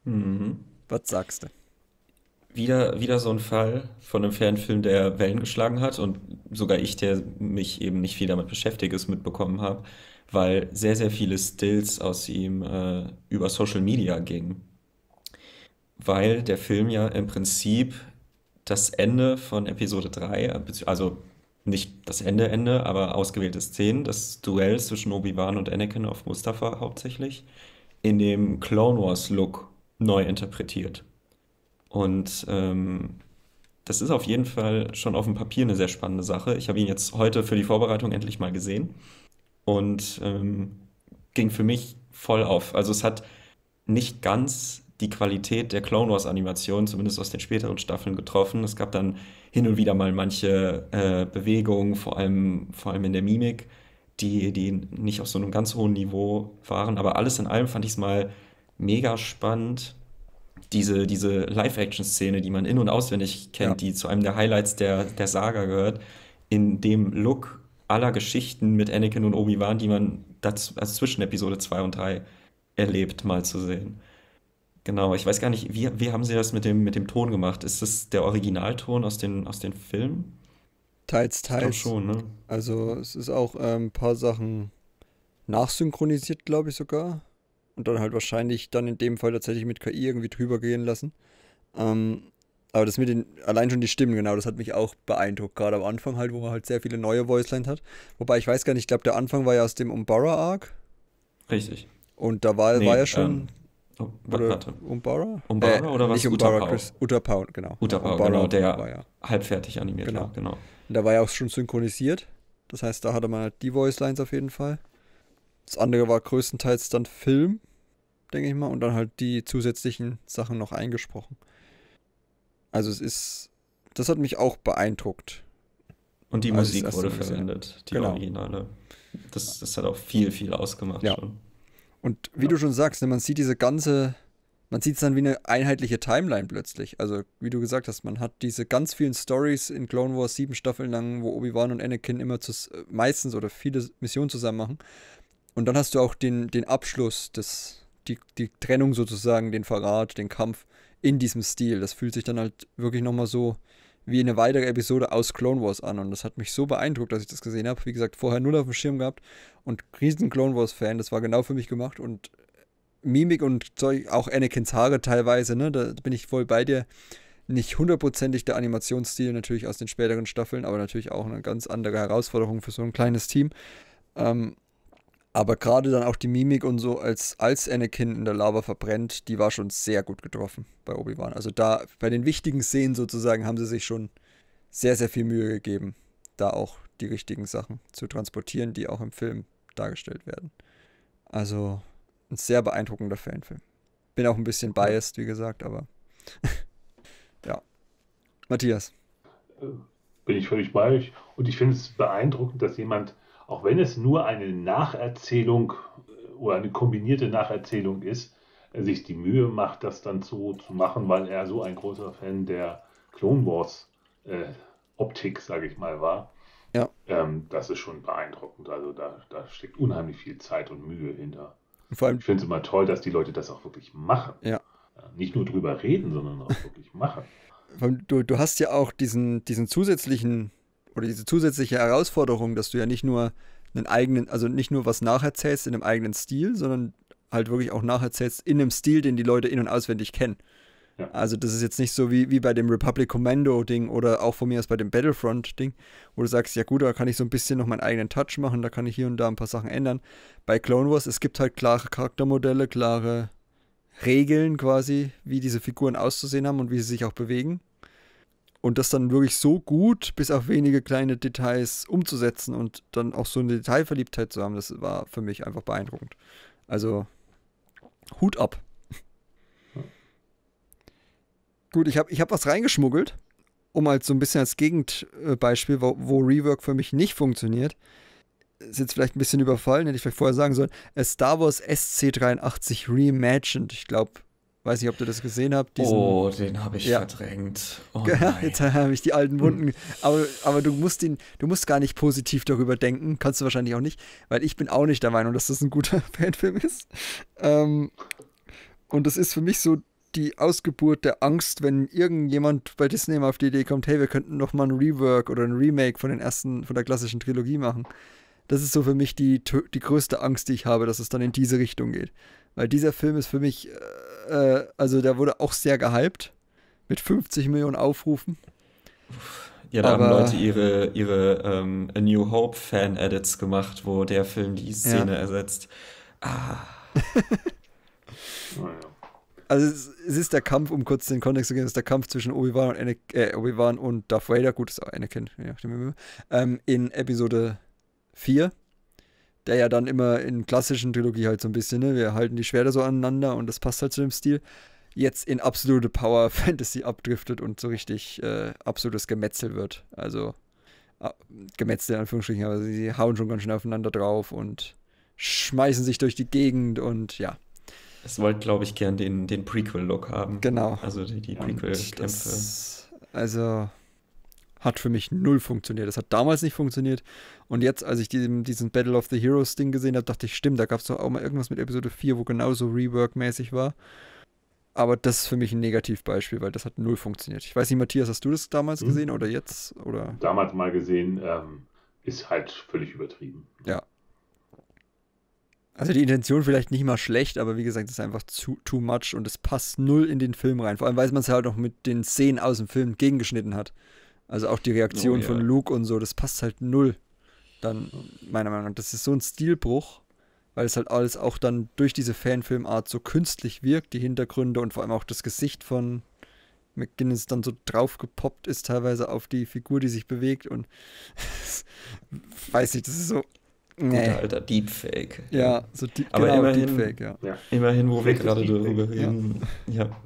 C: Mhm.
A: was sagst du?
C: Wieder, wieder so ein Fall von einem Fanfilm, der Wellen geschlagen hat und sogar ich, der mich eben nicht viel damit beschäftigt ist, mitbekommen habe, weil sehr, sehr viele Stills aus ihm äh, über Social Media gingen. Weil der Film ja im Prinzip das Ende von Episode 3, äh, bezieh- also nicht das Ende, Ende, aber ausgewählte Szenen, das Duell zwischen Obi-Wan und Anakin auf Mustafa hauptsächlich, in dem Clone Wars Look neu interpretiert. Und ähm, das ist auf jeden Fall schon auf dem Papier eine sehr spannende Sache. Ich habe ihn jetzt heute für die Vorbereitung endlich mal gesehen und ähm, ging für mich voll auf. Also es hat nicht ganz die Qualität der Clone Wars Animation, zumindest aus den späteren Staffeln, getroffen. Es gab dann hin und wieder mal manche äh, Bewegungen, vor allem, vor allem in der Mimik, die, die nicht auf so einem ganz hohen Niveau waren. Aber alles in allem fand ich es mal mega spannend. Diese, diese Live-Action-Szene, die man in- und auswendig kennt,
A: Ja.
C: die zu einem der Highlights der, der Saga gehört, in dem Look aller Geschichten mit Anakin und Obi-Wan, die man das, also zwischen Episode 2 und 3 erlebt, mal zu sehen. Genau, ich weiß gar nicht, wie, wie haben sie das mit dem, mit dem Ton gemacht? Ist das der Originalton aus den, aus den Filmen?
A: Teils,
C: Ich
A: teils.
C: schon, ne?
A: Also es ist auch ähm, ein paar Sachen nachsynchronisiert, glaube ich sogar. Und dann halt wahrscheinlich dann in dem Fall tatsächlich mit KI irgendwie drüber gehen lassen. Ähm, aber das mit den, allein schon die Stimmen, genau, das hat mich auch beeindruckt. Gerade am Anfang halt, wo man halt sehr viele neue Voicelines hat. Wobei ich weiß gar nicht, ich glaube, der Anfang war ja aus dem Umbara Arc.
C: Richtig.
A: Und da war,
C: Nee,
A: war ja schon.
C: ähm, oh,
A: oder
C: warte.
A: Umbara?
C: Umbara oder was?
A: Nicht Umbara. Chris. Utapau, genau.
C: Utapau,
A: Umbara
C: genau, der
A: war ja.
C: halbfertig animiert
A: Genau.
C: war, genau.
A: Und da war ja auch schon synchronisiert. Das heißt, da hatte man halt die Voicelines auf jeden Fall. Das andere war größtenteils dann Film, denke ich mal, und dann halt die zusätzlichen Sachen noch eingesprochen. Also es ist, das hat mich auch beeindruckt.
C: Und die
A: Also
C: Musik
A: erste
C: wurde verwendet, die
A: Genau.
C: Originale. Das, das hat auch viel, viel ausgemacht
A: Ja.
C: schon.
A: Und wie
D: Ja.
A: du schon sagst, ne, man sieht diese ganze, man sieht es dann wie eine einheitliche Timeline plötzlich. Also wie du gesagt hast, man hat diese ganz vielen Stories in Clone Wars sieben Staffeln lang, wo Obi-Wan und Anakin immer zus meistens oder viele Missionen zusammen machen. Und dann hast du auch den, den Abschluss, des, die, die Trennung sozusagen, den Verrat, den Kampf in diesem Stil. Das fühlt sich dann halt wirklich nochmal so wie eine weitere Episode aus Clone Wars an. Und das hat mich so beeindruckt, dass ich das gesehen habe. Wie gesagt, vorher null auf dem Schirm gehabt und riesen Clone Wars-Fan. Das war genau für mich gemacht. Und Mimik und Zeug, auch Anakins Haare teilweise, ne? Da bin ich voll bei dir. Nicht hundertprozentig der Animationsstil natürlich aus den späteren Staffeln, aber natürlich auch eine ganz andere Herausforderung für so ein kleines Team. Ähm, aber gerade dann auch die Mimik und so, als, als Anakin in der Lava verbrennt, die war schon sehr gut getroffen bei Obi-Wan. Also da, bei den wichtigen Szenen sozusagen, haben sie sich schon sehr, sehr viel Mühe gegeben, da auch die richtigen Sachen zu transportieren, die auch im Film dargestellt werden. Also ein sehr beeindruckender Fanfilm. Bin auch ein bisschen biased, wie gesagt, aber (laughs) ja. Matthias.
D: bin ich völlig bei euch. Und ich finde es beeindruckend, dass jemand, auch wenn es nur eine Nacherzählung äh, oder eine kombinierte Nacherzählung ist, sich die Mühe macht, das dann so zu machen, weil er so ein großer Fan der Clone Wars äh, Optik, sage ich mal, war.
A: Ja.
D: Ähm, das ist schon beeindruckend. Also da, da steckt unheimlich viel Zeit und Mühe hinter.
A: Und vor allem,
D: Ich finde es immer toll, dass die Leute das auch wirklich machen.
A: Ja.
D: Ja, Nicht nur drüber reden, sondern auch wirklich machen.
A: du, du hast ja auch diesen, diesen zusätzlichen oder diese zusätzliche Herausforderung, dass du ja nicht nur einen eigenen, also nicht nur was nacherzählst in einem eigenen Stil, sondern halt wirklich auch nacherzählst in einem Stil, den die Leute in- und auswendig kennen.
D: Ja.
A: Also das ist jetzt nicht so wie, wie bei dem Republic Commando Ding oder auch von mir aus bei dem Battlefront Ding, wo du sagst, ja gut, da kann ich so ein bisschen noch meinen eigenen Touch machen, da kann ich hier und da ein paar Sachen ändern. Bei Clone Wars, es gibt halt klare Charaktermodelle, klare Regeln quasi, wie diese Figuren auszusehen haben und wie sie sich auch bewegen. Und das dann wirklich so gut, bis auf wenige kleine Details umzusetzen und dann auch so eine Detailverliebtheit zu haben, das war für mich einfach beeindruckend. Also Hut ab. Gut, ich habe ich hab was reingeschmuggelt, um halt so ein bisschen als Gegenbeispiel, wo, wo Rework für mich nicht funktioniert. Ist jetzt vielleicht ein bisschen überfallen, hätte ich vielleicht vorher sagen sollen. Äh, Star Wars SC83 Reimagined. Ich glaube, Weiß nicht, ob du das gesehen habt.
C: Diesen, oh, den habe ich ja. verdrängt. Oh (laughs)
A: Jetzt habe ich die alten Wunden. aber, aber du musst ihn, du musst gar nicht positiv darüber denken. Kannst du wahrscheinlich auch nicht, weil ich bin auch nicht der Meinung, dass das ein guter (laughs) Fanfilm ist. Ähm, und das ist für mich so die Ausgeburt der Angst, wenn irgendjemand bei Disney mal auf die Idee kommt, hey, wir könnten noch mal ein Rework oder ein Remake von den ersten, von der klassischen Trilogie machen. Das ist so für mich die, die größte Angst, die ich habe, dass es dann in diese Richtung geht. Weil dieser Film ist für mich, äh, äh also der wurde auch sehr gehypt. Mit 50 Millionen Aufrufen.
C: Ja, da Aber, haben Leute ihre, ihre ähm, A New Hope Fan-Edits gemacht, wo der Film die Szene ja. ersetzt. Ah. (laughs)
A: Also es, es, ist der Kampf, um kurz den Kontext zu geben, es ist der Kampf zwischen Obi-Wan und, äh, Obi und Darth Vader, gut, ist auch Anakin, ja, ähm, in Episode 4, der ja dann immer in klassischen Trilogie halt so ein bisschen, ne, wir halten die Schwerter so aneinander und das passt halt zu dem Stil, jetzt in absolute Power (laughs) Fantasy abdriftet und so richtig äh, absolutes Gemetzel wird. Also äh, Gemetzel in Anführungsstrichen, aber sie hauen schon ganz schön aufeinander drauf und schmeißen sich durch die Gegend und ja.
C: Es wollte, glaube ich, gern den, den Prequel-Look haben.
A: Genau.
C: Also die, die Prequel-Kämpfe.
A: Also hat für mich null funktioniert. Das hat damals nicht funktioniert. Und jetzt, als ich diesen, diesen Battle of the Heroes Ding gesehen habe, dachte ich, stimmt, da gab es doch auch mal irgendwas mit Episode 4, wo genauso Rework-mäßig war. Aber das ist für mich ein Negativbeispiel, weil das hat null funktioniert. Ich weiß nicht, Matthias, hast du das damals hm. gesehen oder jetzt? Oder?
D: Damals mal gesehen, ähm, ist halt völlig übertrieben.
A: Ja, also die Intention vielleicht nicht mal schlecht, aber wie gesagt, es ist einfach zu, too much und es passt null in den Film rein. Vor allem, weil man es halt noch mit den Szenen aus dem Film gegengeschnitten hat. Also auch die Reaktion oh, ja. von Luke und so, das passt halt null. Dann, meiner Meinung nach, das ist so ein Stilbruch, weil es halt alles auch dann durch diese Fanfilmart so künstlich wirkt, die Hintergründe und vor allem auch das Gesicht von McGinnis dann so draufgepoppt ist teilweise auf die Figur, die sich bewegt und (laughs) weiß nicht, das ist so
C: Nee. Guter alter Deepfake.
A: Ja, so die,
C: Aber genau, immerhin, Deepfake, ja. ja. Immerhin, wo wir gerade darüber reden. Ja. ja.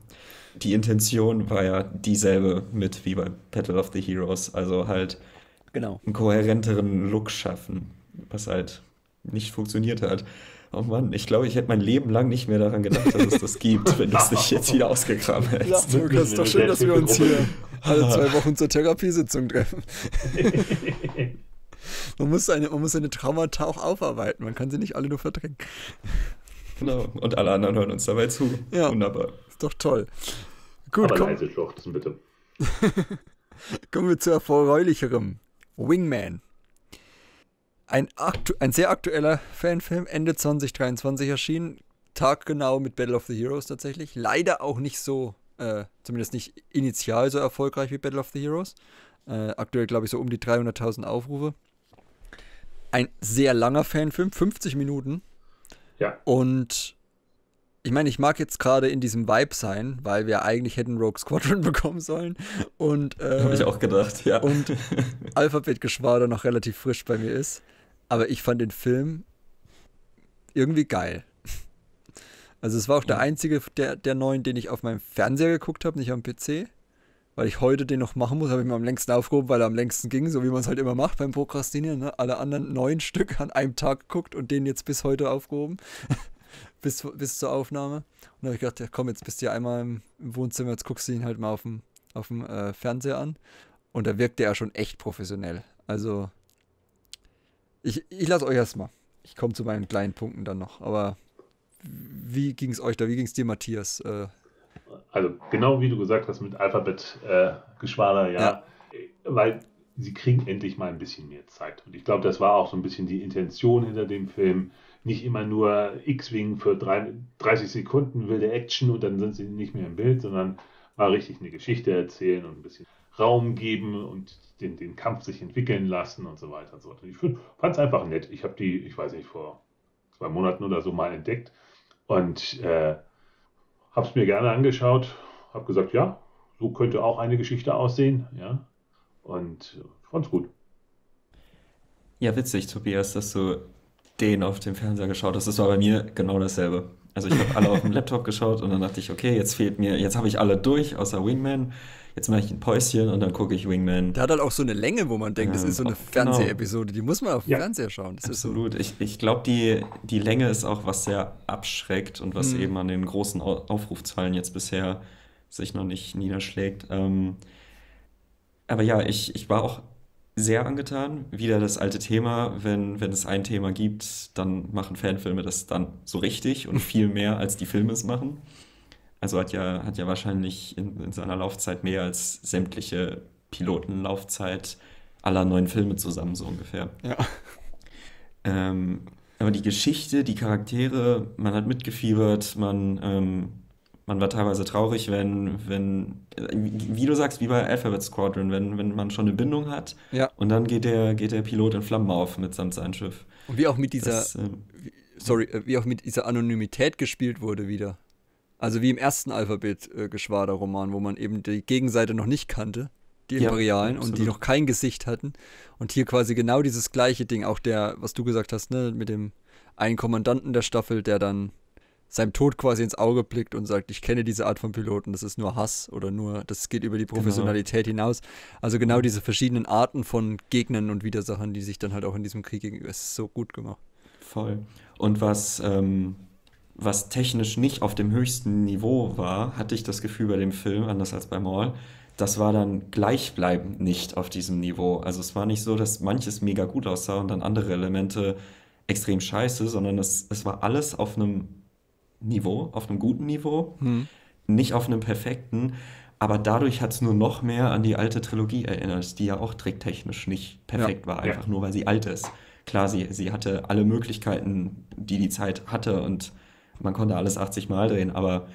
C: Die Intention war ja dieselbe mit wie bei Battle of the Heroes. Also halt
A: genau.
C: einen kohärenteren Look schaffen, was halt nicht funktioniert hat. Oh Mann, ich glaube, ich hätte mein Leben lang nicht mehr daran gedacht, dass es das gibt, wenn du es nicht jetzt wieder ausgekramt hättest.
A: Ja, Lukas, ist doch schön, dass wir uns hier alle zwei Wochen zur Therapiesitzung treffen. (laughs) man, muss seine, man muss seine Traumata auch aufarbeiten. Man kann sie nicht alle nur verdrängen.
C: Genau. Und alle anderen hören uns dabei zu.
A: Ja. Wunderbar. Ist doch toll. Gut,
D: Aber komm. leise schluchzen, bitte. (laughs)
A: Kommen wir zu erfreulicherem. Wingman. Ein, ein sehr aktueller Fanfilm, Ende 2023 erschienen. Taggenau mit Battle of the Heroes tatsächlich. Leider auch nicht so, äh, zumindest nicht initial so erfolgreich wie Battle of the Heroes. Äh, aktuell, glaube ich, so um die 300.000 Aufrufe. Ein sehr langer Fanfilm, 50 Minuten.
D: Ja.
A: Und ich meine, ich mag jetzt gerade in diesem Vibe sein, weil wir eigentlich hätten Rogue Squadron (laughs) bekommen sollen. Und, äh,
C: Habe ich auch gedacht, ja.
A: Und (laughs) Alphabet-Geschwader noch relativ frisch bei mir ist. Aber ich fand den Film irgendwie geil. Also es war auch der einzige der, der neuen, den ich auf meinem Fernseher geguckt habe, nicht am PC weil ich heute den noch machen muss, habe ich mir am längsten aufgehoben, weil er am längsten ging, so wie man es halt immer macht beim Prokrastinieren. Ne? Alle anderen neun (laughs) Stück an einem Tag geguckt und den jetzt bis heute aufgehoben. (laughs) bis, bis zur Aufnahme. Und da habe ich gedacht, ja komm, jetzt bist du ja einmal im, im, Wohnzimmer, jetzt guckst du ihn halt mal auf dem, auf dem äh, Fernseher an. Und da wirkte er schon echt professionell. Also, ich, ich lasse euch erstmal. Ich komme zu meinen kleinen Punkten dann noch. Aber wie ging es euch da? Wie ging es dir, Matthias? Äh,
D: also genau wie du gesagt hast mit Alphabet-Geschwader, äh, ja, ja, weil sie kriegen endlich mal ein bisschen mehr Zeit. Und ich glaube, das war auch so ein bisschen die Intention hinter dem Film. Nicht immer nur X-Wing für drei, 30 Sekunden wilde Action und dann sind sie nicht mehr im Bild, sondern mal richtig eine Geschichte erzählen und ein bisschen Raum geben und den, den Kampf sich entwickeln lassen und so weiter und so fort. Ich fand es einfach nett. Ich habe die, ich weiß nicht, vor zwei Monaten oder so mal entdeckt und äh, habe es mir gerne angeschaut, habe gesagt, ja, so könnte auch eine Geschichte aussehen, ja, und fand's gut.
C: Ja, witzig, Tobias, dass du den auf dem Fernseher geschaut hast. Das war bei mir genau dasselbe. Also ich habe alle auf dem (laughs) Laptop geschaut und dann dachte ich, okay, jetzt fehlt mir, jetzt habe ich alle durch, außer Wingman. Jetzt mache ich ein Päuschen und dann gucke ich Wingman.
A: Der hat halt auch so eine Länge, wo man denkt, das ist so eine genau. Fernsehepisode, die muss man auf dem ja. Fernseher schauen. Das
C: Absolut.
A: So.
C: Ich, ich glaube, die, die Länge ist auch was sehr abschreckt und was mhm. eben an den großen Aufrufzahlen jetzt bisher sich noch nicht niederschlägt. Ähm, aber ja, ich, ich war auch sehr angetan. Wieder das alte Thema, wenn, wenn es ein Thema gibt, dann machen Fanfilme das dann so richtig und viel (laughs) mehr, als die Filme es machen. Also hat ja, hat ja wahrscheinlich in, in seiner Laufzeit mehr als sämtliche Pilotenlaufzeit aller neuen Filme zusammen, so ungefähr.
A: Ja.
C: Ähm, aber die Geschichte, die Charaktere, man hat mitgefiebert, man ähm, man war teilweise traurig, wenn, wenn, wie du sagst, wie bei Alphabet Squadron, wenn, wenn man schon eine Bindung hat
A: ja.
C: und dann geht der, geht der Pilot in Flammen auf mitsamt seinem Schiff.
A: Und wie auch mit dieser, das, äh, sorry, äh, wie auch mit dieser Anonymität gespielt wurde wieder. Also wie im ersten Alphabet-Geschwader-Roman, wo man eben die Gegenseite noch nicht kannte, die Imperialen, ja, und die noch kein Gesicht hatten. Und hier quasi genau dieses gleiche Ding, auch der, was du gesagt hast, ne, mit dem einen Kommandanten der Staffel, der dann seinem Tod quasi ins Auge blickt und sagt, ich kenne diese Art von Piloten, das ist nur Hass oder nur, das geht über die genau. Professionalität genau. hinaus. Also genau diese verschiedenen Arten von Gegnern und Widersachern, die sich dann halt auch in diesem Krieg gegenüber, es ist so gut gemacht.
C: Voll. Und was, ähm, was technisch nicht auf dem höchsten Niveau war, hatte ich das Gefühl bei dem Film, anders als bei Maul, das war dann gleichbleibend nicht auf diesem Niveau. Also es war nicht so, dass manches mega gut aussah und dann andere Elemente extrem scheiße, sondern es, es war alles auf einem Niveau, auf einem guten Niveau, hm. nicht auf einem perfekten. Aber dadurch hat es nur noch mehr an die alte Trilogie erinnert, die ja auch tricktechnisch nicht perfekt ja. war, einfach ja. nur weil sie alt ist. Klar, sie, sie hatte alle Möglichkeiten, die die Zeit hatte und man konnte alles 80 Mal drehen, aber,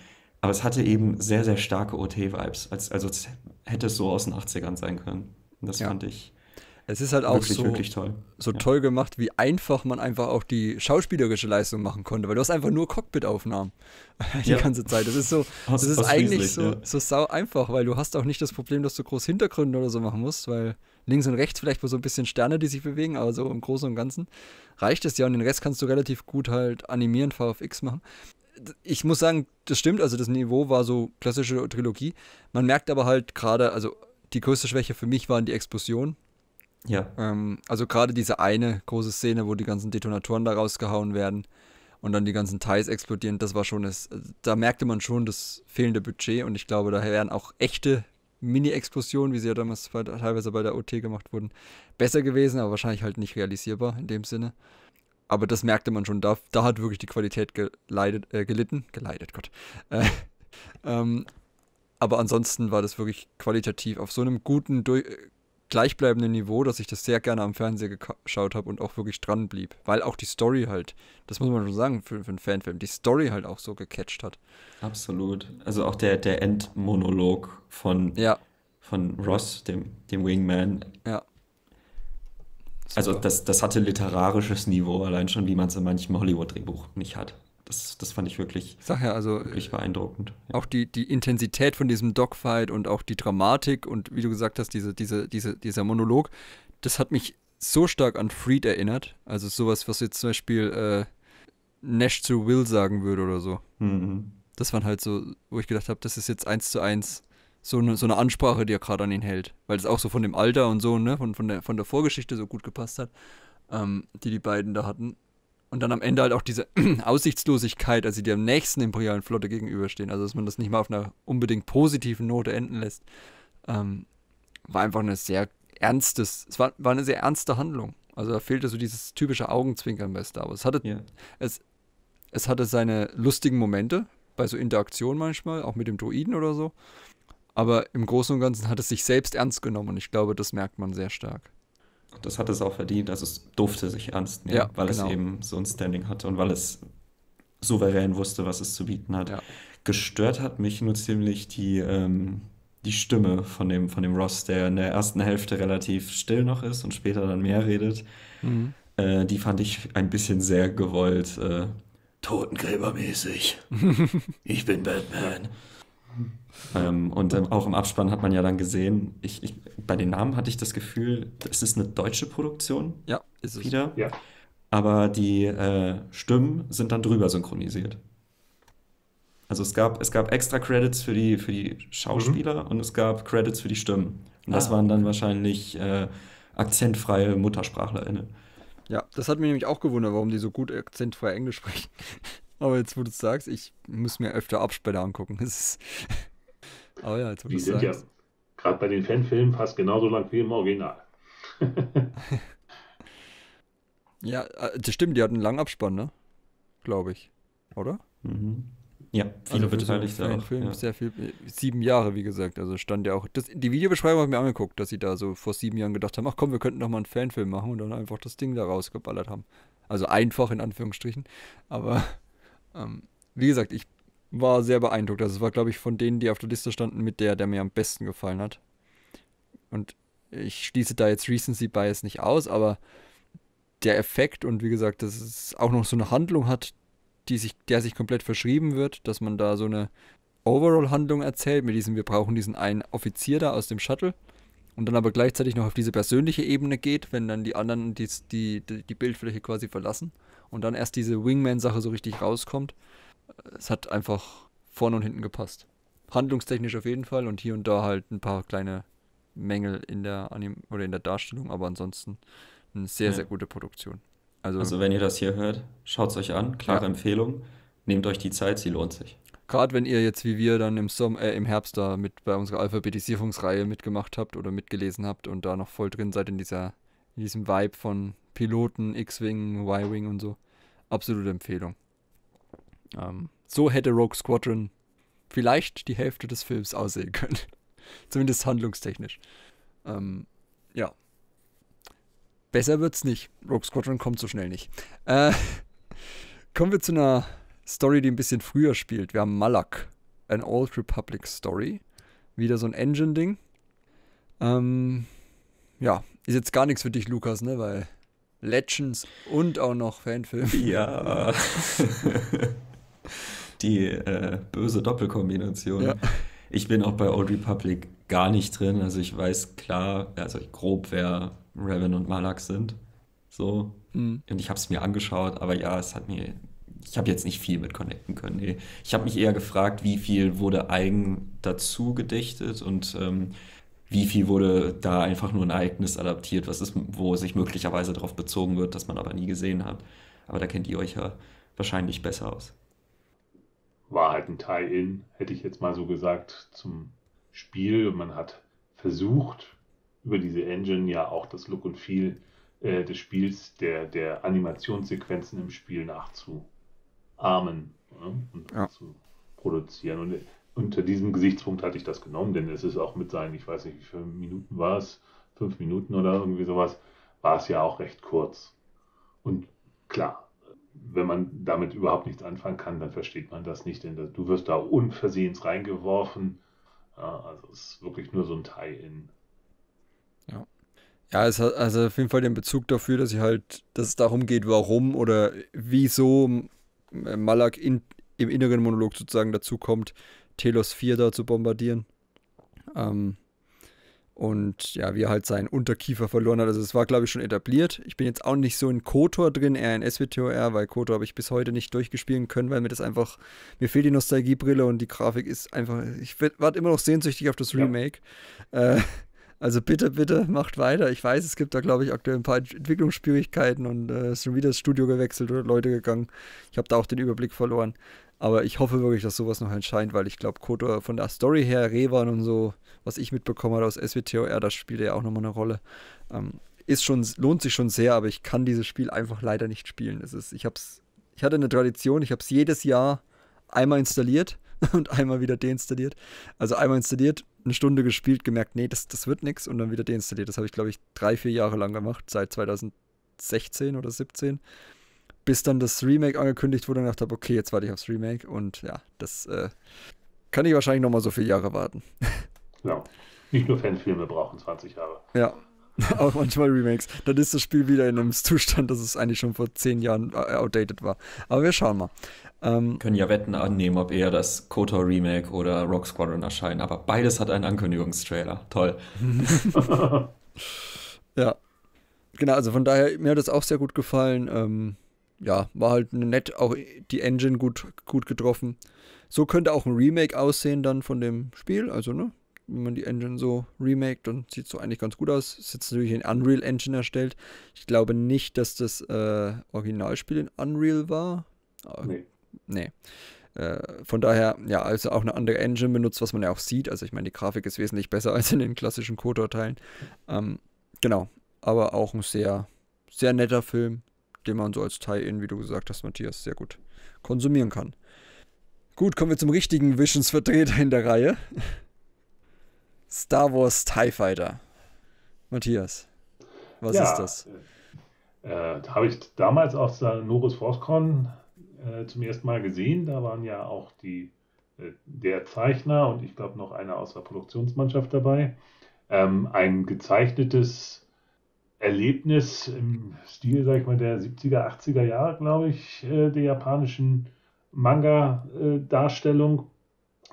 C: aber es hatte eben sehr, sehr starke OT-Vibes. Als, also es hätte es so aus den 80ern sein können. Und das ja. fand ich
A: es ist halt auch
C: wirklich,
A: so,
C: wirklich toll.
A: so ja. toll gemacht, wie einfach man einfach auch die schauspielerische Leistung machen konnte, weil du hast einfach nur Cockpit-Aufnahmen (laughs) die ja. ganze Zeit. Das ist so, (laughs) das ist eigentlich so, ja. so sau einfach, weil du hast auch nicht das Problem, dass du groß Hintergründe oder so machen musst, weil links und rechts vielleicht so ein bisschen Sterne, die sich bewegen, aber so im Großen und Ganzen reicht es ja und den Rest kannst du relativ gut halt animieren, VFX machen. Ich muss sagen, das stimmt, also das Niveau war so klassische Trilogie. Man merkt aber halt gerade, also die größte Schwäche für mich waren die Explosionen.
C: Ja.
A: Ähm, also gerade diese eine große Szene, wo die ganzen Detonatoren da rausgehauen werden und dann die ganzen Teils explodieren, das war schon, das, da merkte man schon das fehlende Budget und ich glaube, da wären auch echte Mini-Explosionen, wie sie ja damals bei, teilweise bei der OT gemacht wurden, besser gewesen, aber wahrscheinlich halt nicht realisierbar in dem Sinne. Aber das merkte man schon, da, da hat wirklich die Qualität geleidet, äh, gelitten, geleitet, Gott. (laughs) Äh, ähm, aber ansonsten war das wirklich qualitativ auf so einem guten, durch, gleichbleibenden Niveau, dass ich das sehr gerne am Fernseher geschaut habe und auch wirklich dran blieb. Weil auch die Story halt, das muss man schon sagen für, für einen Fanfilm, die Story halt auch so gecatcht hat.
C: Absolut. Also auch der, der Endmonolog von,
A: ja.
C: von Ross, dem, dem Wingman.
A: Ja.
C: Also das, das hatte literarisches Niveau, allein schon, wie man es in manchem Hollywood-Drehbuch nicht hat. Das, das fand ich wirklich,
A: Sag ja, also,
C: wirklich beeindruckend.
A: Ja. Auch die, die Intensität von diesem Dogfight und auch die Dramatik und wie du gesagt hast, diese, diese, diese, dieser Monolog, das hat mich so stark an Freed erinnert. Also sowas, was jetzt zum Beispiel äh, Nash zu Will sagen würde oder so.
C: Mhm.
A: Das waren halt so, wo ich gedacht habe, das ist jetzt eins zu eins so eine, so eine Ansprache, die er gerade an ihn hält. Weil es auch so von dem Alter und so, ne, von, von, der, von der Vorgeschichte so gut gepasst hat, ähm, die die beiden da hatten. Und dann am Ende halt auch diese (clears throat) Aussichtslosigkeit, als sie der nächsten imperialen Flotte gegenüberstehen. Also, dass man das nicht mal auf einer unbedingt positiven Note enden lässt, ähm, war einfach eine sehr ernstes, es war, war eine sehr ernste Handlung. Also, da fehlte so dieses typische Augenzwinkern bei Star Wars. Es hatte,
C: yeah.
A: es, es hatte seine lustigen Momente, bei so Interaktionen manchmal, auch mit dem Droiden oder so. Aber im Großen und Ganzen hat es sich selbst ernst genommen und ich glaube, das merkt man sehr stark
C: das hat es auch verdient. Also es durfte sich ernst nehmen,
A: ja,
C: weil
A: genau.
C: es eben so ein Standing hatte und weil es souverän wusste, was es zu bieten hat.
A: Ja.
C: Gestört hat mich nur ziemlich die, ähm, die Stimme von dem, von dem Ross, der in der ersten Hälfte relativ still noch ist und später dann mehr redet.
A: Mhm.
C: Äh, die fand ich ein bisschen sehr gewollt. Äh, Totengräbermäßig. (laughs) ich bin Batman. Ähm, und ähm, auch im Abspann hat man ja dann gesehen, ich, ich, bei den Namen hatte ich das Gefühl, es ist eine deutsche Produktion.
A: Ja, ist
C: es. Wieder.
D: Ja.
C: Aber die äh, Stimmen sind dann drüber synchronisiert. Also es gab, es gab extra Credits für die, für die Schauspieler mhm. und es gab Credits für die Stimmen. Und das ah. waren dann wahrscheinlich äh, akzentfreie MuttersprachlerInnen.
A: Ja, das hat mich nämlich auch gewundert, warum die so gut akzentfrei Englisch sprechen. Aber jetzt, wo du es sagst, ich muss mir öfter Abspäne angucken. Ist, (laughs)
D: aber ja, jetzt, wo die sind sagst. ja gerade bei den Fanfilmen fast genauso lang wie im Original. (laughs)
A: ja, äh, das stimmt, die hatten einen langen Abspann, ne? Glaube ich. Oder?
C: Mhm. Ja, viele also Beteiligte
A: auch. Film ja. sehr viel, sieben Jahre, wie gesagt. Also stand ja auch. Das, die Videobeschreibung habe ich mir angeguckt, dass sie da so vor sieben Jahren gedacht haben, ach komm, wir könnten doch mal einen Fanfilm machen und dann einfach das Ding da rausgeballert haben. Also einfach in Anführungsstrichen. Aber ähm, wie gesagt, ich war sehr beeindruckt. Also es war, glaube ich, von denen, die auf der Liste standen, mit der, der mir am besten gefallen hat. Und ich schließe da jetzt Recency Bias nicht aus, aber der Effekt und wie gesagt, dass es auch noch so eine Handlung hat, die sich, der sich komplett verschrieben wird, dass man da so eine Overall-Handlung erzählt, mit diesem, wir brauchen diesen einen Offizier da aus dem Shuttle und dann aber gleichzeitig noch auf diese persönliche Ebene geht, wenn dann die anderen die, die, die Bildfläche quasi verlassen und dann erst diese Wingman-Sache so richtig rauskommt. Es hat einfach vorne und hinten gepasst. Handlungstechnisch auf jeden Fall und hier und da halt ein paar kleine Mängel in der Anim oder in der Darstellung, aber ansonsten eine sehr, ja. sehr gute Produktion.
C: Also, also wenn ihr das hier hört, schaut es euch an. Klare ja. Empfehlung. Nehmt euch die Zeit, sie lohnt sich.
A: Gerade wenn ihr jetzt wie wir dann im, Sommer, äh, im Herbst da mit bei unserer Alphabetisierungsreihe mitgemacht habt oder mitgelesen habt und da noch voll drin seid in dieser in diesem Vibe von Piloten, X-Wing, Y-Wing und so. Absolute Empfehlung. Ähm, so hätte Rogue Squadron vielleicht die Hälfte des Films aussehen können. (laughs) Zumindest handlungstechnisch. Ähm, ja, Besser wird's nicht. Rogue Squadron kommt so schnell nicht. Äh, (laughs) kommen wir zu einer Story, die ein bisschen früher spielt. Wir haben Malak, an Old Republic Story. Wieder so ein Engine-Ding. Ähm, ja, ist jetzt gar nichts für dich, Lukas, ne? Weil Legends und auch noch Fanfilm.
C: Ja. (laughs) Die äh, böse Doppelkombination. Ja. Ich bin auch bei Old Republic gar nicht drin. Also ich weiß klar, also grob, wer Revan und Malak sind. So. Mhm. Und ich habe es mir angeschaut, aber ja, es hat mir. Ich habe jetzt nicht viel mit connecten können. Nee. Ich habe mich eher gefragt, wie viel wurde eigen dazu gedichtet und ähm, wie viel wurde da einfach nur ein Ereignis adaptiert, was ist, wo sich möglicherweise darauf bezogen wird, das man aber nie gesehen hat. Aber da kennt ihr euch ja wahrscheinlich besser aus.
D: War halt ein Tie-In, hätte ich jetzt mal so gesagt, zum Spiel. Man hat versucht, über diese Engine ja auch das Look und Feel äh, des Spiels, der, der Animationssequenzen im Spiel nachzuahmen ne? und ja. zu produzieren. Und unter diesem Gesichtspunkt hatte ich das genommen, denn es ist auch mit seinen, ich weiß nicht, wie viele Minuten war es, fünf Minuten oder irgendwie sowas, war es ja auch recht kurz. Und klar, wenn man damit überhaupt nichts anfangen kann, dann versteht man das nicht, denn du wirst da unversehens reingeworfen. Ja, also es ist wirklich nur so ein Tie-In.
A: Ja. Ja, es hat also auf jeden Fall den Bezug dafür, dass ich halt, dass es darum geht, warum oder wieso Malak in, im inneren Monolog sozusagen dazu kommt, Telos 4 da zu bombardieren. Ähm, und ja, wie er halt seinen Unterkiefer verloren hat. Also es war, glaube ich, schon etabliert. Ich bin jetzt auch nicht so in KOTOR drin, eher in SWTOR, weil KOTOR habe ich bis heute nicht durchgespielen können, weil mir das einfach, mir fehlt die Nostalgiebrille und die Grafik ist einfach, ich warte immer noch sehnsüchtig auf das Remake. Ja. Äh, also bitte, bitte, macht weiter. Ich weiß, es gibt da, glaube ich, aktuell ein paar Entwicklungsschwierigkeiten und äh, ist schon wieder das Studio gewechselt oder Leute gegangen. Ich habe da auch den Überblick verloren. Aber ich hoffe wirklich, dass sowas noch entscheidet, weil ich glaube, Kotor von der Story her, Revan und so, was ich mitbekommen habe aus SWTOR, das spielt ja auch nochmal eine Rolle. Ähm, ist schon, lohnt sich schon sehr, aber ich kann dieses Spiel einfach leider nicht spielen. Es ist, ich, hab's, ich hatte eine Tradition, ich habe es jedes Jahr einmal installiert (laughs) und einmal wieder deinstalliert. Also einmal installiert, eine Stunde gespielt, gemerkt, nee, das, das wird nichts und dann wieder deinstalliert. Das habe ich, glaube ich, drei, vier Jahre lang gemacht, seit 2016 oder 17. Bis dann das Remake angekündigt wurde und dachte habe, okay, jetzt warte ich aufs Remake und ja, das äh, kann ich wahrscheinlich nochmal so viele Jahre warten.
D: Ja, nicht nur Fanfilme brauchen 20 Jahre.
A: Ja, (laughs) auch manchmal Remakes. Dann ist das Spiel wieder in einem Zustand, dass es eigentlich schon vor zehn Jahren äh, outdated war. Aber wir schauen mal.
C: Ähm, Können ja Wetten annehmen, ob eher das KOTOR Remake oder Rock Squadron erscheinen. Aber beides hat einen Ankündigungstrailer. Toll. (laughs)
A: ja. Genau, also von daher, mir hat das auch sehr gut gefallen. Ähm, ja, war halt nett, auch die Engine gut, gut getroffen. So könnte auch ein Remake aussehen dann von dem Spiel, also ne, wenn man die Engine so remaked, dann sieht so eigentlich ganz gut aus. Ist jetzt natürlich in Unreal Engine erstellt. Ich glaube nicht, dass das äh, Originalspiel in Unreal war. Nee. Nee. Äh, von daher, ja, also auch eine andere Engine benutzt, was man ja auch sieht. Also ich meine, die Grafik ist wesentlich besser (laughs) als in den klassischen Kotor-Teilen. Ähm, genau, aber auch ein sehr, sehr netter Film, den man so als Tie-In, wie du gesagt hast, Matthias, sehr gut konsumieren kann. Gut, kommen wir zum richtigen Visions-Vertreter in der Reihe. Star Wars TIE Fighter. Matthias, was ja, ist das?
D: Äh, Habe ich damals auf der Norris ForceCon äh, zum ersten Mal gesehen. Da waren ja auch die, äh, der Zeichner und ich glaube noch einer aus der Produktionsmannschaft dabei. Ähm, ein gezeichnetes Erlebnis im Stil, sag ich mal, der 70er, 80er Jahre, glaube ich, äh, der japanischen Manga-Darstellung,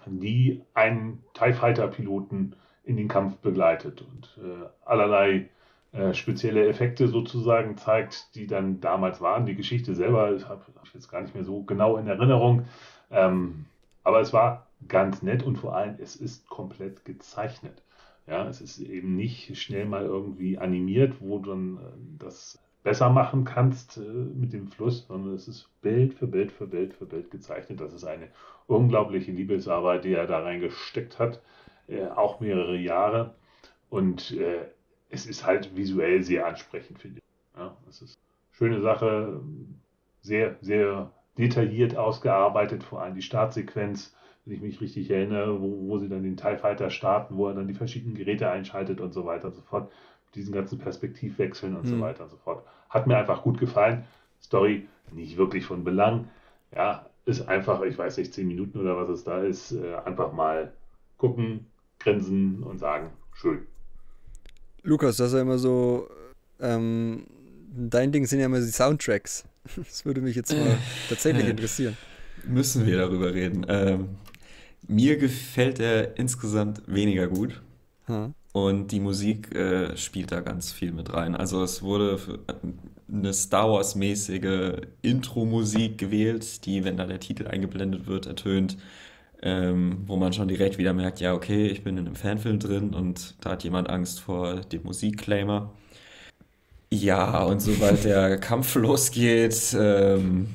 D: die einen TIE Fighter-Piloten in den Kampf begleitet und äh, allerlei äh, spezielle Effekte sozusagen zeigt, die dann damals waren. Die Geschichte selber habe ich jetzt gar nicht mehr so genau in Erinnerung, ähm, aber es war ganz nett und vor allem es ist komplett gezeichnet. Ja, es ist eben nicht schnell mal irgendwie animiert, wo du dann äh, das besser machen kannst äh, mit dem Fluss, sondern es ist Bild für Bild für Bild für Bild gezeichnet. Das ist eine unglaubliche Liebesarbeit, die er da reingesteckt hat äh, auch mehrere Jahre. Und äh, es ist halt visuell sehr ansprechend, finde ich. Ja, es ist eine schöne Sache, sehr, sehr detailliert ausgearbeitet, vor allem die Startsequenz, wenn ich mich richtig erinnere, wo, wo sie dann den TIE Fighter starten, wo er dann die verschiedenen Geräte einschaltet und so weiter und so fort. Mit diesen ganzen Perspektivwechseln und mhm. so weiter und so fort. Hat mir einfach gut gefallen. Story nicht wirklich von Belang. Ja, ist einfach, ich weiß nicht, zehn Minuten oder was es da ist, äh, einfach mal gucken, grinsen und sagen, schön.
A: Lukas, das ist ja immer so, ähm, dein Ding sind ja immer die Soundtracks. (laughs) Das würde mich jetzt mal (laughs) tatsächlich interessieren.
C: Müssen wir darüber reden. Ähm, mir gefällt er insgesamt weniger gut. Hm. Und die Musik äh, spielt da ganz viel mit rein. Also es wurde eine Star Wars-mäßige Intro-Musik gewählt, die, wenn da der Titel eingeblendet wird, ertönt ähm, wo man schon direkt wieder merkt, ja, okay, ich bin in einem Fanfilm drin und da hat jemand Angst vor dem Musikclaimer. Ja, und sobald der (laughs) Kampf losgeht, ähm,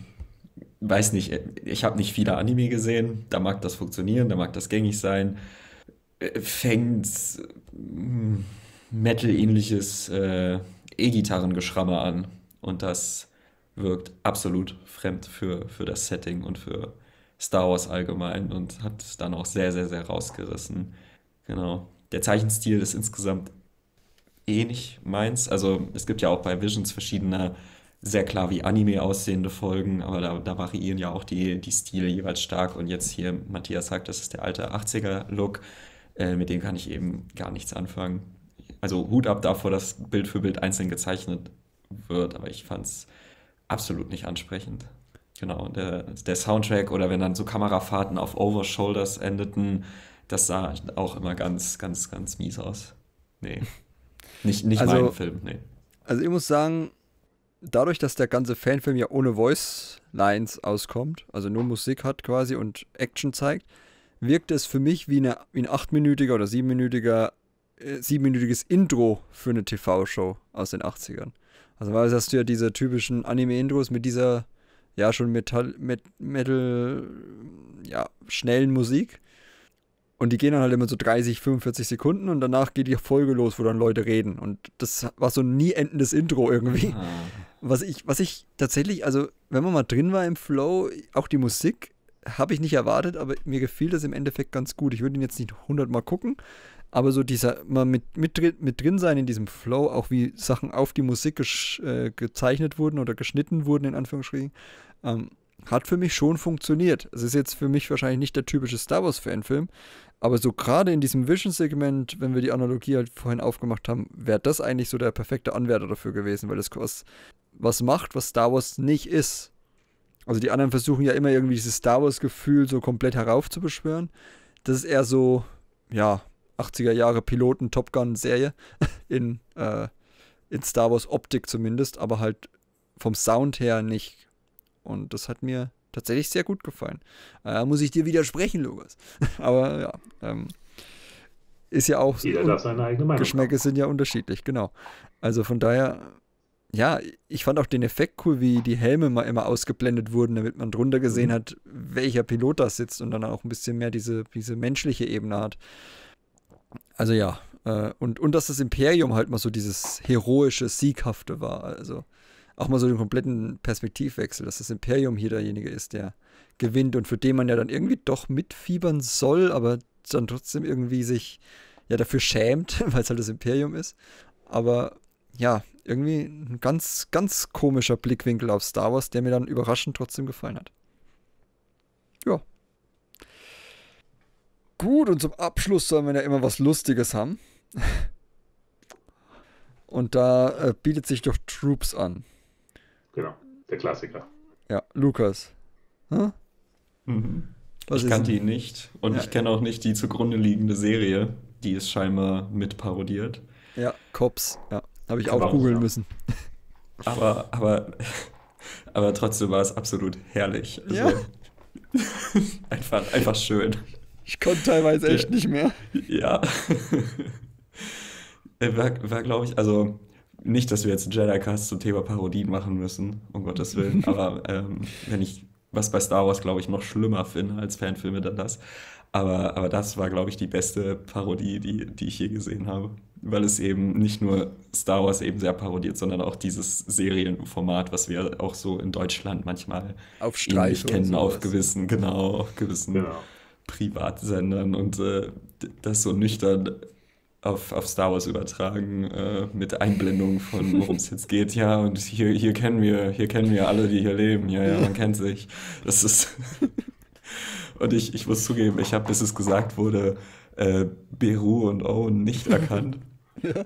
C: weiß nicht, ich habe nicht viele Anime gesehen, da mag das funktionieren, da mag das gängig sein. Äh, fängt hm, Metal-ähnliches äh, E-Gitarrengeschrammer an und das wirkt absolut fremd für, für das Setting und für Star Wars allgemein und hat es dann auch sehr, sehr, sehr rausgerissen. Genau. Der Zeichenstil ist insgesamt eh nicht meins. Also es gibt ja auch bei Visions verschiedene sehr klar wie Anime aussehende Folgen, aber da, da variieren ja auch die, die Stile jeweils stark. Und jetzt hier, Matthias sagt, das ist der alte 80er-Look, äh, mit dem kann ich eben gar nichts anfangen. Also Hut ab davor, dass Bild für Bild einzeln gezeichnet wird, aber ich fand es absolut nicht ansprechend. Genau, der, der Soundtrack oder wenn dann so Kamerafahrten auf Overshoulders endeten, das sah auch immer ganz, ganz, ganz mies aus. Nee. (laughs) Nicht, nicht also, mein Film, nee.
A: Also ich muss sagen, dadurch, dass der ganze Fanfilm ja ohne Voice-Lines auskommt, also nur Musik hat quasi und Action zeigt, wirkt es für mich wie, eine, wie ein achtminütiger oder siebenminütiger, äh, siebenminütiges Intro für eine TV-Show aus den 80ern. Also weil hast du ja diese typischen Anime-Intros mit dieser ja schon Metall, Met, Metal, ja, schnellen Musik. Und die gehen dann halt immer so 30, 45 Sekunden und danach geht die Folge los, wo dann Leute reden. Und das war so ein nie endendes Intro irgendwie. Ah. Was ich, was ich tatsächlich, also wenn man mal drin war im Flow, auch die Musik habe ich nicht erwartet, aber mir gefiel das im Endeffekt ganz gut. Ich würde ihn jetzt nicht 100 Mal gucken, aber so dieser, mal mit, mit, mit drin sein in diesem Flow, auch wie Sachen auf die Musik äh, gezeichnet wurden oder geschnitten wurden, in Anführungsstrichen, ähm, hat für mich schon funktioniert. Es ist jetzt für mich wahrscheinlich nicht der typische Star Wars-Fanfilm, aber so gerade in diesem Vision-Segment, wenn wir die Analogie halt vorhin aufgemacht haben, wäre das eigentlich so der perfekte Anwärter dafür gewesen, weil es was, was macht, was Star Wars nicht ist. Also die anderen versuchen ja immer irgendwie dieses Star Wars-Gefühl so komplett heraufzubeschwören. Das ist eher so, ja, 80er Jahre Piloten Top Gun Serie (laughs) in, äh, in Star Wars Optik zumindest, aber halt vom Sound her nicht Und das hat mir tatsächlich sehr gut gefallen. Äh, muss ich dir widersprechen, Lukas. (laughs) Aber ja, ähm, ist ja auch.
D: Jeder darf seine eigene Meinung
A: Geschmäcke haben. sind ja unterschiedlich, genau. Also von daher, ja, ich fand auch den Effekt cool, wie die Helme mal immer ausgeblendet wurden, damit man drunter gesehen mhm. hat, welcher Pilot da sitzt und dann auch ein bisschen mehr diese, diese menschliche Ebene hat. Also ja, äh, und, und dass das Imperium halt mal so dieses heroische, sieghafte war. Also auch mal so den kompletten Perspektivwechsel, dass das Imperium hier derjenige ist, der gewinnt und für den man ja dann irgendwie doch mitfiebern soll, aber dann trotzdem irgendwie sich ja dafür schämt, (laughs) weil es halt das Imperium ist. Aber ja, irgendwie ein ganz, ganz komischer Blickwinkel auf Star Wars, der mir dann überraschend trotzdem gefallen hat. Ja. Gut, und zum Abschluss sollen wir ja immer was Lustiges haben. (laughs) Und da äh, bietet sich doch Troops an.
D: Genau, der Klassiker.
A: Ja, Lukas. Hm?
C: Mhm. ich kannte ihn nicht und ja. ich kenne auch nicht die zugrunde liegende Serie, die es scheinbar mit parodiert.
A: Ja, Cops, ja. Habe ich Kann auch googeln müssen. (laughs)
C: Aber, aber, aber trotzdem war es absolut herrlich. Also, ja. (laughs) einfach, einfach schön.
A: Ich konnte teilweise echt nicht mehr.
C: Ja. (laughs) war, war glaube ich, also nicht, dass wir jetzt Jedi-Cast zum Thema Parodien machen müssen, um Gottes Willen, (laughs) aber ähm, wenn ich was bei Star Wars, glaube ich, noch schlimmer finde als Fanfilme, dann das. Aber, aber das war, glaube ich, die beste Parodie, die, die ich je gesehen habe. Weil es eben nicht nur Star Wars eben sehr parodiert, sondern auch dieses Serienformat, was wir auch so in Deutschland manchmal
A: auf Streife
C: kennen, auf gewissen, genau, auf gewissen genau. Privatsendern und äh, das so nüchtern auf, auf Star Wars übertragen äh, mit Einblendung von worum es jetzt geht. Ja, und hier, hier kennen wir, hier kennen wir alle, die hier leben. Ja, ja, man kennt sich. Das ist. (laughs) und ich, ich muss zugeben, ich habe, bis es gesagt wurde, äh, Beru und Owen nicht erkannt. ja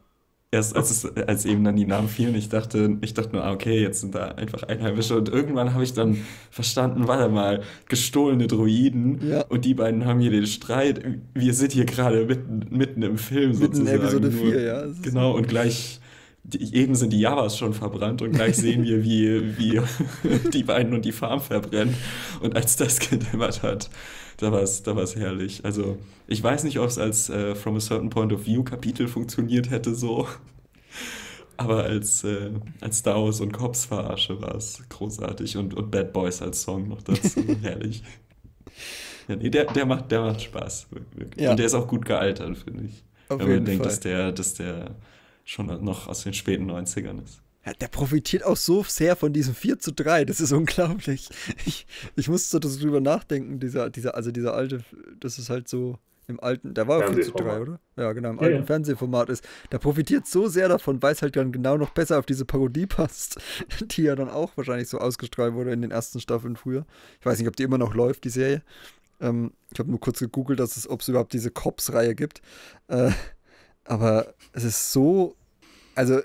C: erst als, es, als eben dann die Namen fielen, ich dachte, ich dachte nur, ah, okay, jetzt sind da einfach Einheimische. Und irgendwann habe ich dann verstanden, warte mal, gestohlene Druiden ja. und die beiden haben hier den Streit. Wir sind hier gerade mitten, mitten im Film mitten sozusagen. In Episode 4, ja. Genau, und gleich die, eben sind die Javas schon verbrannt und gleich sehen wir, wie, wie (laughs) die beiden und die Farm verbrennen. Und als das (laughs) gedämmert hat, da war es da war's herrlich. Also ich weiß nicht, ob es als äh, From a Certain Point of View Kapitel funktioniert hätte so. Aber als, äh, als Star Wars und Cops Verarsche war es großartig und, und Bad Boys als Song noch dazu. (laughs) herrlich. Ja, nee, der, der, macht, der macht Spaß. Ja. Und der ist auch gut gealtert, finde ich. Auf Wenn man denkt, dass der, dass der schon noch aus den späten 90ern ist.
A: Ja, der profitiert auch so sehr von diesem 4 zu 3. Das ist unglaublich. Ich, ich musste darüber nachdenken, dieser, dieser, also dieser alte, das ist halt so im alten, der war 4 zu 3, oder? Ja, genau, im ja, alten ja. Fernsehformat ist. Der profitiert so sehr davon, weil es halt dann genau noch besser auf diese Parodie passt, (laughs) die ja dann auch wahrscheinlich so ausgestrahlt wurde in den ersten Staffeln früher. Ich weiß nicht, ob die immer noch läuft, die Serie. Ähm, ich habe nur kurz gegoogelt, ob es überhaupt diese Cops-Reihe gibt. Äh, aber es ist so, also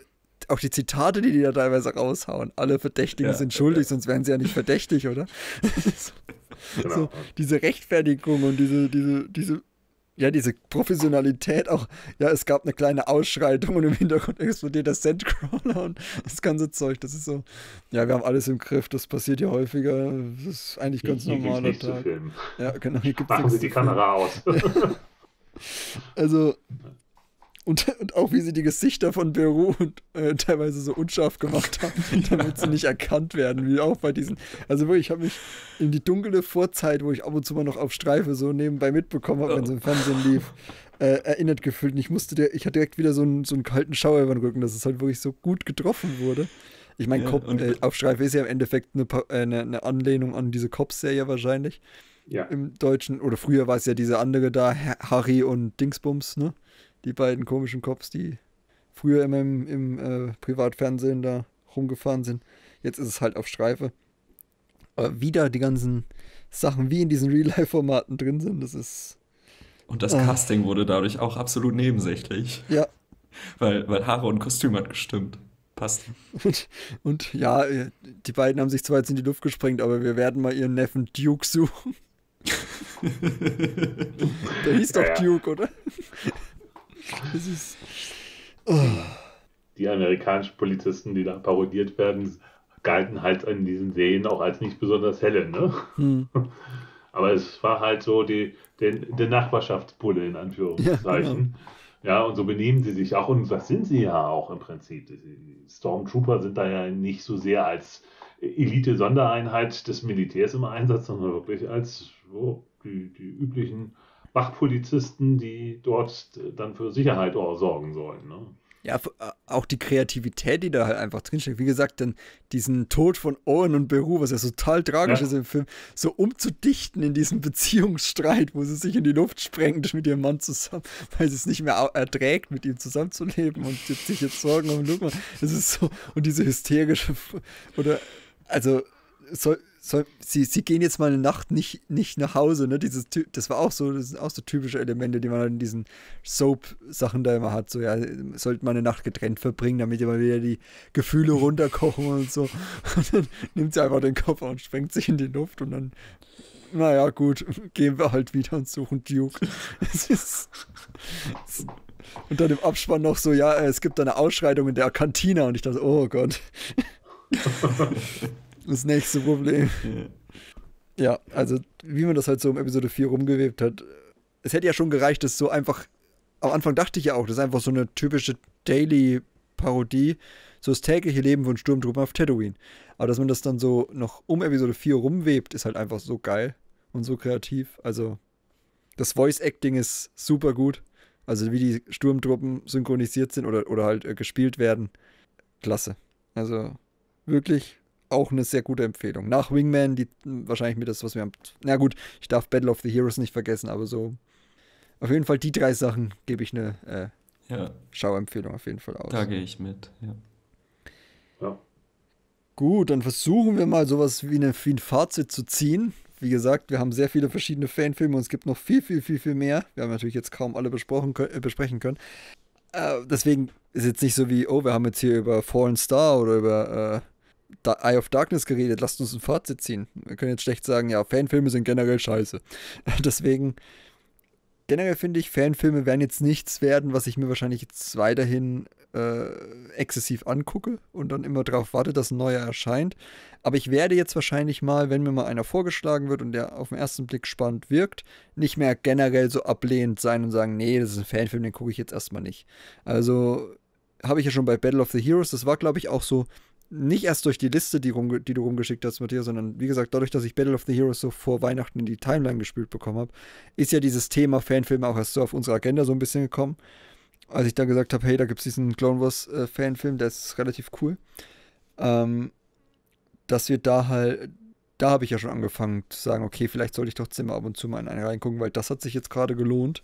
A: auch die Zitate, die die da teilweise raushauen. Alle Verdächtigen ja, sind schuldig, ja. sonst wären sie ja nicht verdächtig, oder? (laughs) genau. so, diese Rechtfertigung und diese, diese, diese, ja, diese Professionalität auch. Ja, es gab eine kleine Ausschreitung und im Hintergrund explodiert der Sandcrawler und das ganze Zeug. Das ist so, ja, wir haben alles im Griff, das passiert ja häufiger. Das ist eigentlich ganz hier, normaler Tag. Ja, genau. Hier
D: gibt's Machen Sie die Kamera aus. (laughs)
A: also, (laughs) und, und auch wie sie die Gesichter von Beru äh, teilweise so unscharf gemacht haben, (laughs) damit sie nicht erkannt werden, wie auch bei diesen. Also wirklich, ich habe mich in die dunkle Vorzeit, wo ich ab und zu mal noch auf Streife so nebenbei mitbekommen habe, wenn es im Fernsehen lief, (laughs) äh, erinnert gefühlt. Und ich musste der, ich hatte direkt wieder so einen, so einen kalten Schauer über den Rücken, dass es halt wirklich so gut getroffen wurde. Ich meine, ja, äh, auf Streife ist ja im Endeffekt eine, äh, eine, eine Anlehnung an diese Cops-Serie wahrscheinlich. Ja. Im Deutschen. Oder früher war es ja diese andere da, Harry und Dingsbums, ne? Die beiden komischen Cops, die früher immer im, im äh, Privatfernsehen da rumgefahren sind. Jetzt ist es halt auf Streife. Aber wieder die ganzen Sachen wie in diesen Real-Life-Formaten drin sind, das ist.
C: Und das ah. Casting wurde dadurch auch absolut nebensächlich.
A: Ja. (laughs)
C: Weil, weil Haare und Kostüm hat gestimmt. Passt.
A: Und, und ja, die beiden haben sich zwar jetzt in die Luft gesprengt, aber wir werden mal ihren Neffen Duke suchen. (laughs) Der hieß doch ja, Duke, oder? Das ist.
D: Oh. Die amerikanischen Polizisten, die da parodiert werden, galten halt in diesen Serien auch als nicht besonders helle. Ne? Hm. (laughs) Aber es war halt so die, den, der Nachbarschaftsbulle in Anführungszeichen. Ja, genau. ja, und so benehmen sie sich auch. Und das sind sie ja auch im Prinzip. Die Stormtrooper sind da ja nicht so sehr als Elite-Sondereinheit des Militärs im Einsatz, sondern wirklich als so, die, die üblichen Wachpolizisten, die dort dann für Sicherheit sorgen sollen. Ne?
A: Ja, äh, auch die Kreativität, die da halt einfach drinsteckt. Wie gesagt, dann diesen Tod von Owen und Beru, was ja total tragisch ja. ist im Film, so umzudichten in diesem (laughs) Beziehungsstreit, wo sie sich in die Luft sprengt mit ihrem Mann zusammen, (laughs) weil sie es nicht mehr erträgt, mit ihm zusammenzuleben und sich jetzt Sorgen um Luke Das ist so, und diese hysterische, oder, also, so, so, sie, sie gehen jetzt mal eine Nacht nicht, nicht nach Hause, ne? Dieses, das war auch so, das sind auch so typische Elemente, die man halt in diesen Soap-Sachen da immer hat. So, ja, sollte man eine Nacht getrennt verbringen, damit immer wieder die Gefühle runterkochen und so. (laughs) Und dann nimmt sie einfach den Koffer und sprengt sich in die Luft und dann, naja, gut, gehen wir halt wieder und suchen Duke. (laughs) Es ist. Es, und dann im Abspann noch so, ja, es gibt eine Ausschreitung in der Kantina und ich dachte, oh Gott. (laughs) Das nächste Problem. Ja. also wie man das halt so im Episode 4 rumgewebt hat. Es hätte ja schon gereicht, dass so einfach. Am Anfang dachte ich ja auch, das ist einfach so eine typische Daily-Parodie. So das tägliche Leben von Sturmtruppen auf Tatooine. Aber dass man das dann so noch um Episode 4 rumwebt, ist halt einfach so geil und so kreativ. Also das Voice-Acting ist super gut. Also wie die Sturmtruppen synchronisiert sind oder, oder halt äh, gespielt werden. Klasse. Also wirklich auch eine sehr gute Empfehlung. Nach Wingman, die wahrscheinlich mit das, was wir haben. Na gut, ich darf Battle of the Heroes nicht vergessen, aber so. Auf jeden Fall die drei Sachen gebe ich eine äh, ja. Schauempfehlung auf jeden Fall aus.
C: Da gehe ich mit, ja.
A: ja. Gut, dann versuchen wir mal sowas wie, eine, wie ein Fazit zu ziehen. Wie gesagt, wir haben sehr viele verschiedene Fanfilme und es gibt noch viel, viel, viel, viel mehr. Wir haben natürlich jetzt kaum alle besprochen, äh, besprechen können. Äh, deswegen ist jetzt nicht so wie, oh, wir haben jetzt hier über Fallen Star oder über äh, Eye of Darkness geredet, lasst uns ein Fazit ziehen. Wir können jetzt schlecht sagen, ja, Fanfilme sind generell scheiße. (laughs) Deswegen, generell finde ich, Fanfilme werden jetzt nichts werden, was ich mir wahrscheinlich jetzt weiterhin äh, exzessiv angucke und dann immer darauf warte, dass ein neuer erscheint. Aber ich werde jetzt wahrscheinlich mal, wenn mir mal einer vorgeschlagen wird und der auf den ersten Blick spannend wirkt, nicht mehr generell so ablehnend sein und sagen, nee, das ist ein Fanfilm, den gucke ich jetzt erstmal nicht. Also habe ich ja schon bei Battle of the Heroes, das war, glaube ich, auch so nicht erst durch die Liste, die, rum, die du rumgeschickt hast, Matthias, sondern wie gesagt, dadurch, dass ich Battle of the Heroes so vor Weihnachten in die Timeline gespielt bekommen habe, ist ja dieses Thema Fanfilme auch erst so auf unsere Agenda so ein bisschen gekommen. Als ich dann gesagt habe, hey, da gibt es diesen Clone Wars äh, Fanfilm, der ist relativ cool. Ähm, dass wir da halt, da habe ich ja schon angefangen zu sagen, okay, vielleicht sollte ich doch Zimmer ab und zu mal in einen reingucken, weil das hat sich jetzt gerade gelohnt.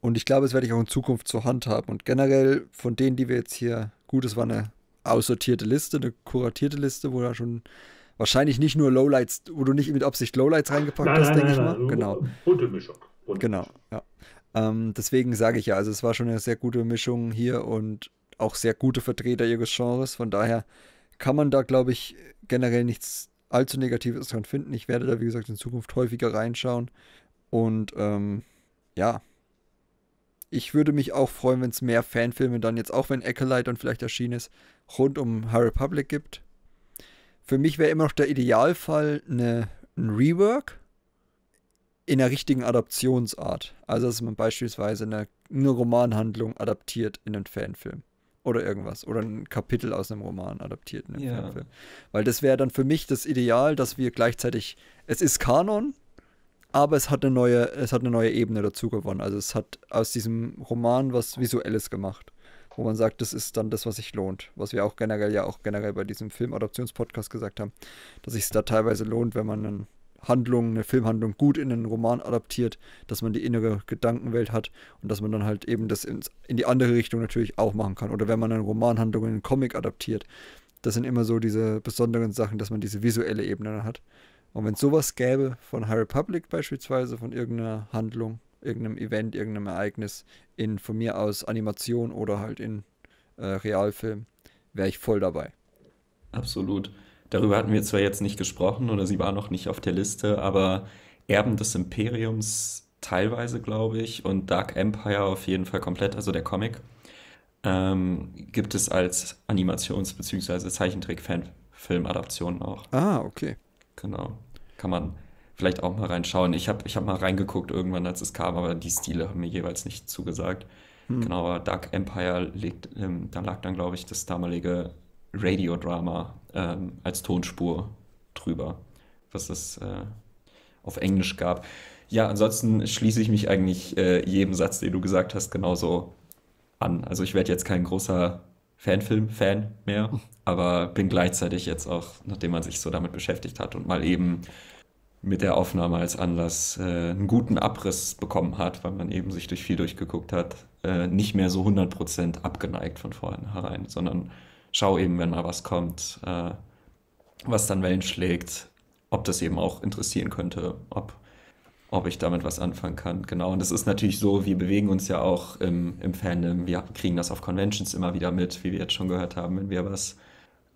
A: Und ich glaube, das werde ich auch in Zukunft zur Hand haben. Und generell von denen, die wir jetzt hier, gut, es war eine aussortierte Liste, eine kuratierte Liste, wo da schon wahrscheinlich nicht nur Lowlights, wo du nicht mit Absicht Lowlights reingepackt nein, hast, denke ich mal. Nein,
D: genau. Bunte Mischung.
A: Bunte genau, ja. Ähm, deswegen sage ich ja, also es war schon eine sehr gute Mischung hier und auch sehr gute Vertreter ihres Genres. Von daher kann man da, glaube ich, generell nichts allzu Negatives dran finden. Ich werde da, wie gesagt, in Zukunft häufiger reinschauen. Und ähm, ja, ich würde mich auch freuen, wenn es mehr Fanfilme dann jetzt, auch wenn Acolyte dann vielleicht erschienen ist, rund um High Republic gibt. Für mich wäre immer noch der Idealfall eine, ein Rework in der richtigen Adaptionsart. Also, dass man beispielsweise eine, eine Romanhandlung adaptiert in einen Fanfilm. Oder irgendwas. Oder ein Kapitel aus einem Roman adaptiert in einen ja. Fanfilm. Weil das wäre dann für mich das Ideal, dass wir gleichzeitig, es ist Kanon, aber es hat eine neue, es hat eine neue Ebene dazu gewonnen. Also es hat aus diesem Roman was Visuelles gemacht, wo man sagt, das ist dann das, was sich lohnt. Was wir auch generell ja auch generell bei diesem Filmadaptionspodcast gesagt haben, dass sich es da teilweise lohnt, wenn man eine Handlung, eine Filmhandlung gut in einen Roman adaptiert, dass man die innere Gedankenwelt hat und dass man dann halt eben das ins, in die andere Richtung natürlich auch machen kann. Oder wenn man eine Romanhandlung in einen Comic adaptiert. Das sind immer so diese besonderen Sachen, dass man diese visuelle Ebene hat. Und wenn es sowas gäbe von High Republic beispielsweise, von irgendeiner Handlung, irgendeinem Event, irgendeinem Ereignis in von mir aus Animation oder halt in äh, Realfilm, wäre ich voll dabei.
C: Absolut. Darüber hatten wir zwar jetzt nicht gesprochen oder sie war noch nicht auf der Liste, aber Erben des Imperiums teilweise, glaube ich, und Dark Empire auf jeden Fall komplett, also der Comic, ähm, gibt es als Animations- bzw. Zeichentrick-Fan Filmadaption auch.
A: Ah, okay.
C: Genau. Kann man vielleicht auch mal reinschauen. Ich habe ich hab mal reingeguckt irgendwann, als es kam, aber die Stile haben mir jeweils nicht zugesagt. Hm. Genau, aber Dark Empire liegt, ähm, da lag dann, glaube ich, das damalige Radiodrama ähm, als Tonspur drüber, was es äh, auf Englisch gab. Ja, ansonsten schließe ich mich eigentlich äh, jedem Satz, den du gesagt hast, genauso an. Also ich werde jetzt kein großer Fanfilm-Fan mehr, aber bin gleichzeitig jetzt auch, nachdem man sich so damit beschäftigt hat und mal eben mit der Aufnahme als Anlass äh, einen guten Abriss bekommen hat, weil man eben sich durch viel durchgeguckt hat, äh, nicht mehr so 100% abgeneigt von vornherein, sondern schau eben, wenn mal was kommt, äh, was dann Wellen schlägt, ob das eben auch interessieren könnte, ob, ob ich damit was anfangen kann. Genau, und es ist natürlich so, wir bewegen uns ja auch im, im Fandom, wir kriegen das auf Conventions immer wieder mit, wie wir jetzt schon gehört haben, wenn wir was,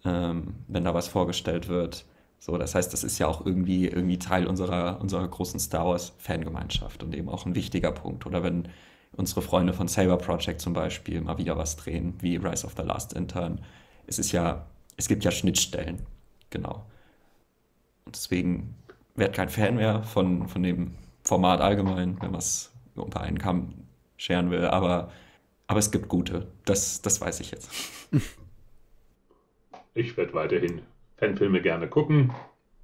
C: ähm, wenn da was vorgestellt wird. So, das heißt, das ist ja auch irgendwie, irgendwie Teil unserer, unserer großen Star Wars-Fangemeinschaft und eben auch ein wichtiger Punkt. Oder wenn unsere Freunde von Saber Project zum Beispiel mal wieder was drehen, wie Rise of the Last Intern. Es ist ja, es gibt ja Schnittstellen, genau. Und deswegen werde kein Fan mehr von, von dem Format allgemein, wenn man es unter einen Kamm scheren will, aber, aber es gibt gute. Das, das weiß ich jetzt. (laughs)
D: Ich werde weiterhin Fanfilme gerne gucken.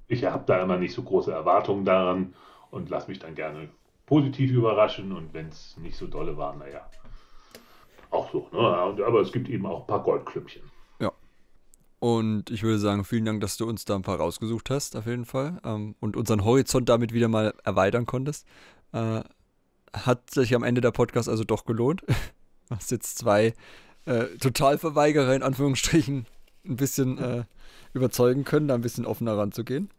D: Ich habe da immer nicht so große Erwartungen daran und lasse mich dann gerne positiv überraschen. Und wenn es nicht so dolle war, naja, auch so. Ne? Aber es gibt eben auch ein paar Goldklüppchen.
A: Und ich würde sagen, vielen Dank, dass du uns da ein paar rausgesucht hast, auf jeden Fall. Ähm, und unseren Horizont damit wieder mal erweitern konntest. Äh, hat sich am Ende der Podcast also doch gelohnt. (laughs) Hast jetzt zwei äh, Totalverweigerer in Anführungsstrichen (laughs) ein bisschen äh, überzeugen können, da ein bisschen offener ranzugehen.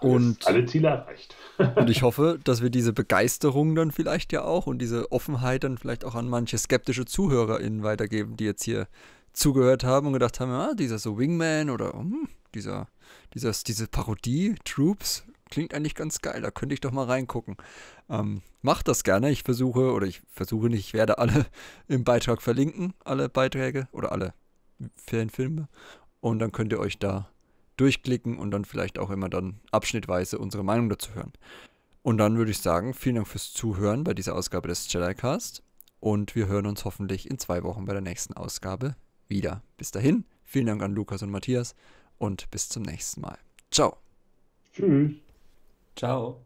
D: Und alle Ziele erreicht. (laughs)
A: und ich hoffe, dass wir diese Begeisterung dann vielleicht ja auch und diese Offenheit dann vielleicht auch an manche skeptische ZuhörerInnen weitergeben, die jetzt hier zugehört haben und gedacht haben, ja, dieser so Wingman oder hm, dieser, dieser, diese Parodie, Troops, klingt eigentlich ganz geil, da könnte ich doch mal reingucken. Ähm, macht das gerne, ich versuche, oder ich versuche nicht, ich werde alle (laughs) im Beitrag verlinken, alle Beiträge oder alle Fanfilme. Und dann könnt ihr euch da durchklicken und dann vielleicht auch immer dann abschnittweise unsere Meinung dazu hören. Und dann würde ich sagen, vielen Dank fürs Zuhören bei dieser Ausgabe des Jedi Cast. Und wir hören uns hoffentlich in zwei Wochen bei der nächsten Ausgabe wieder. Bis dahin, vielen Dank an Lukas und Matthias und bis zum nächsten Mal. Ciao.
D: Tschüss.
C: Ciao.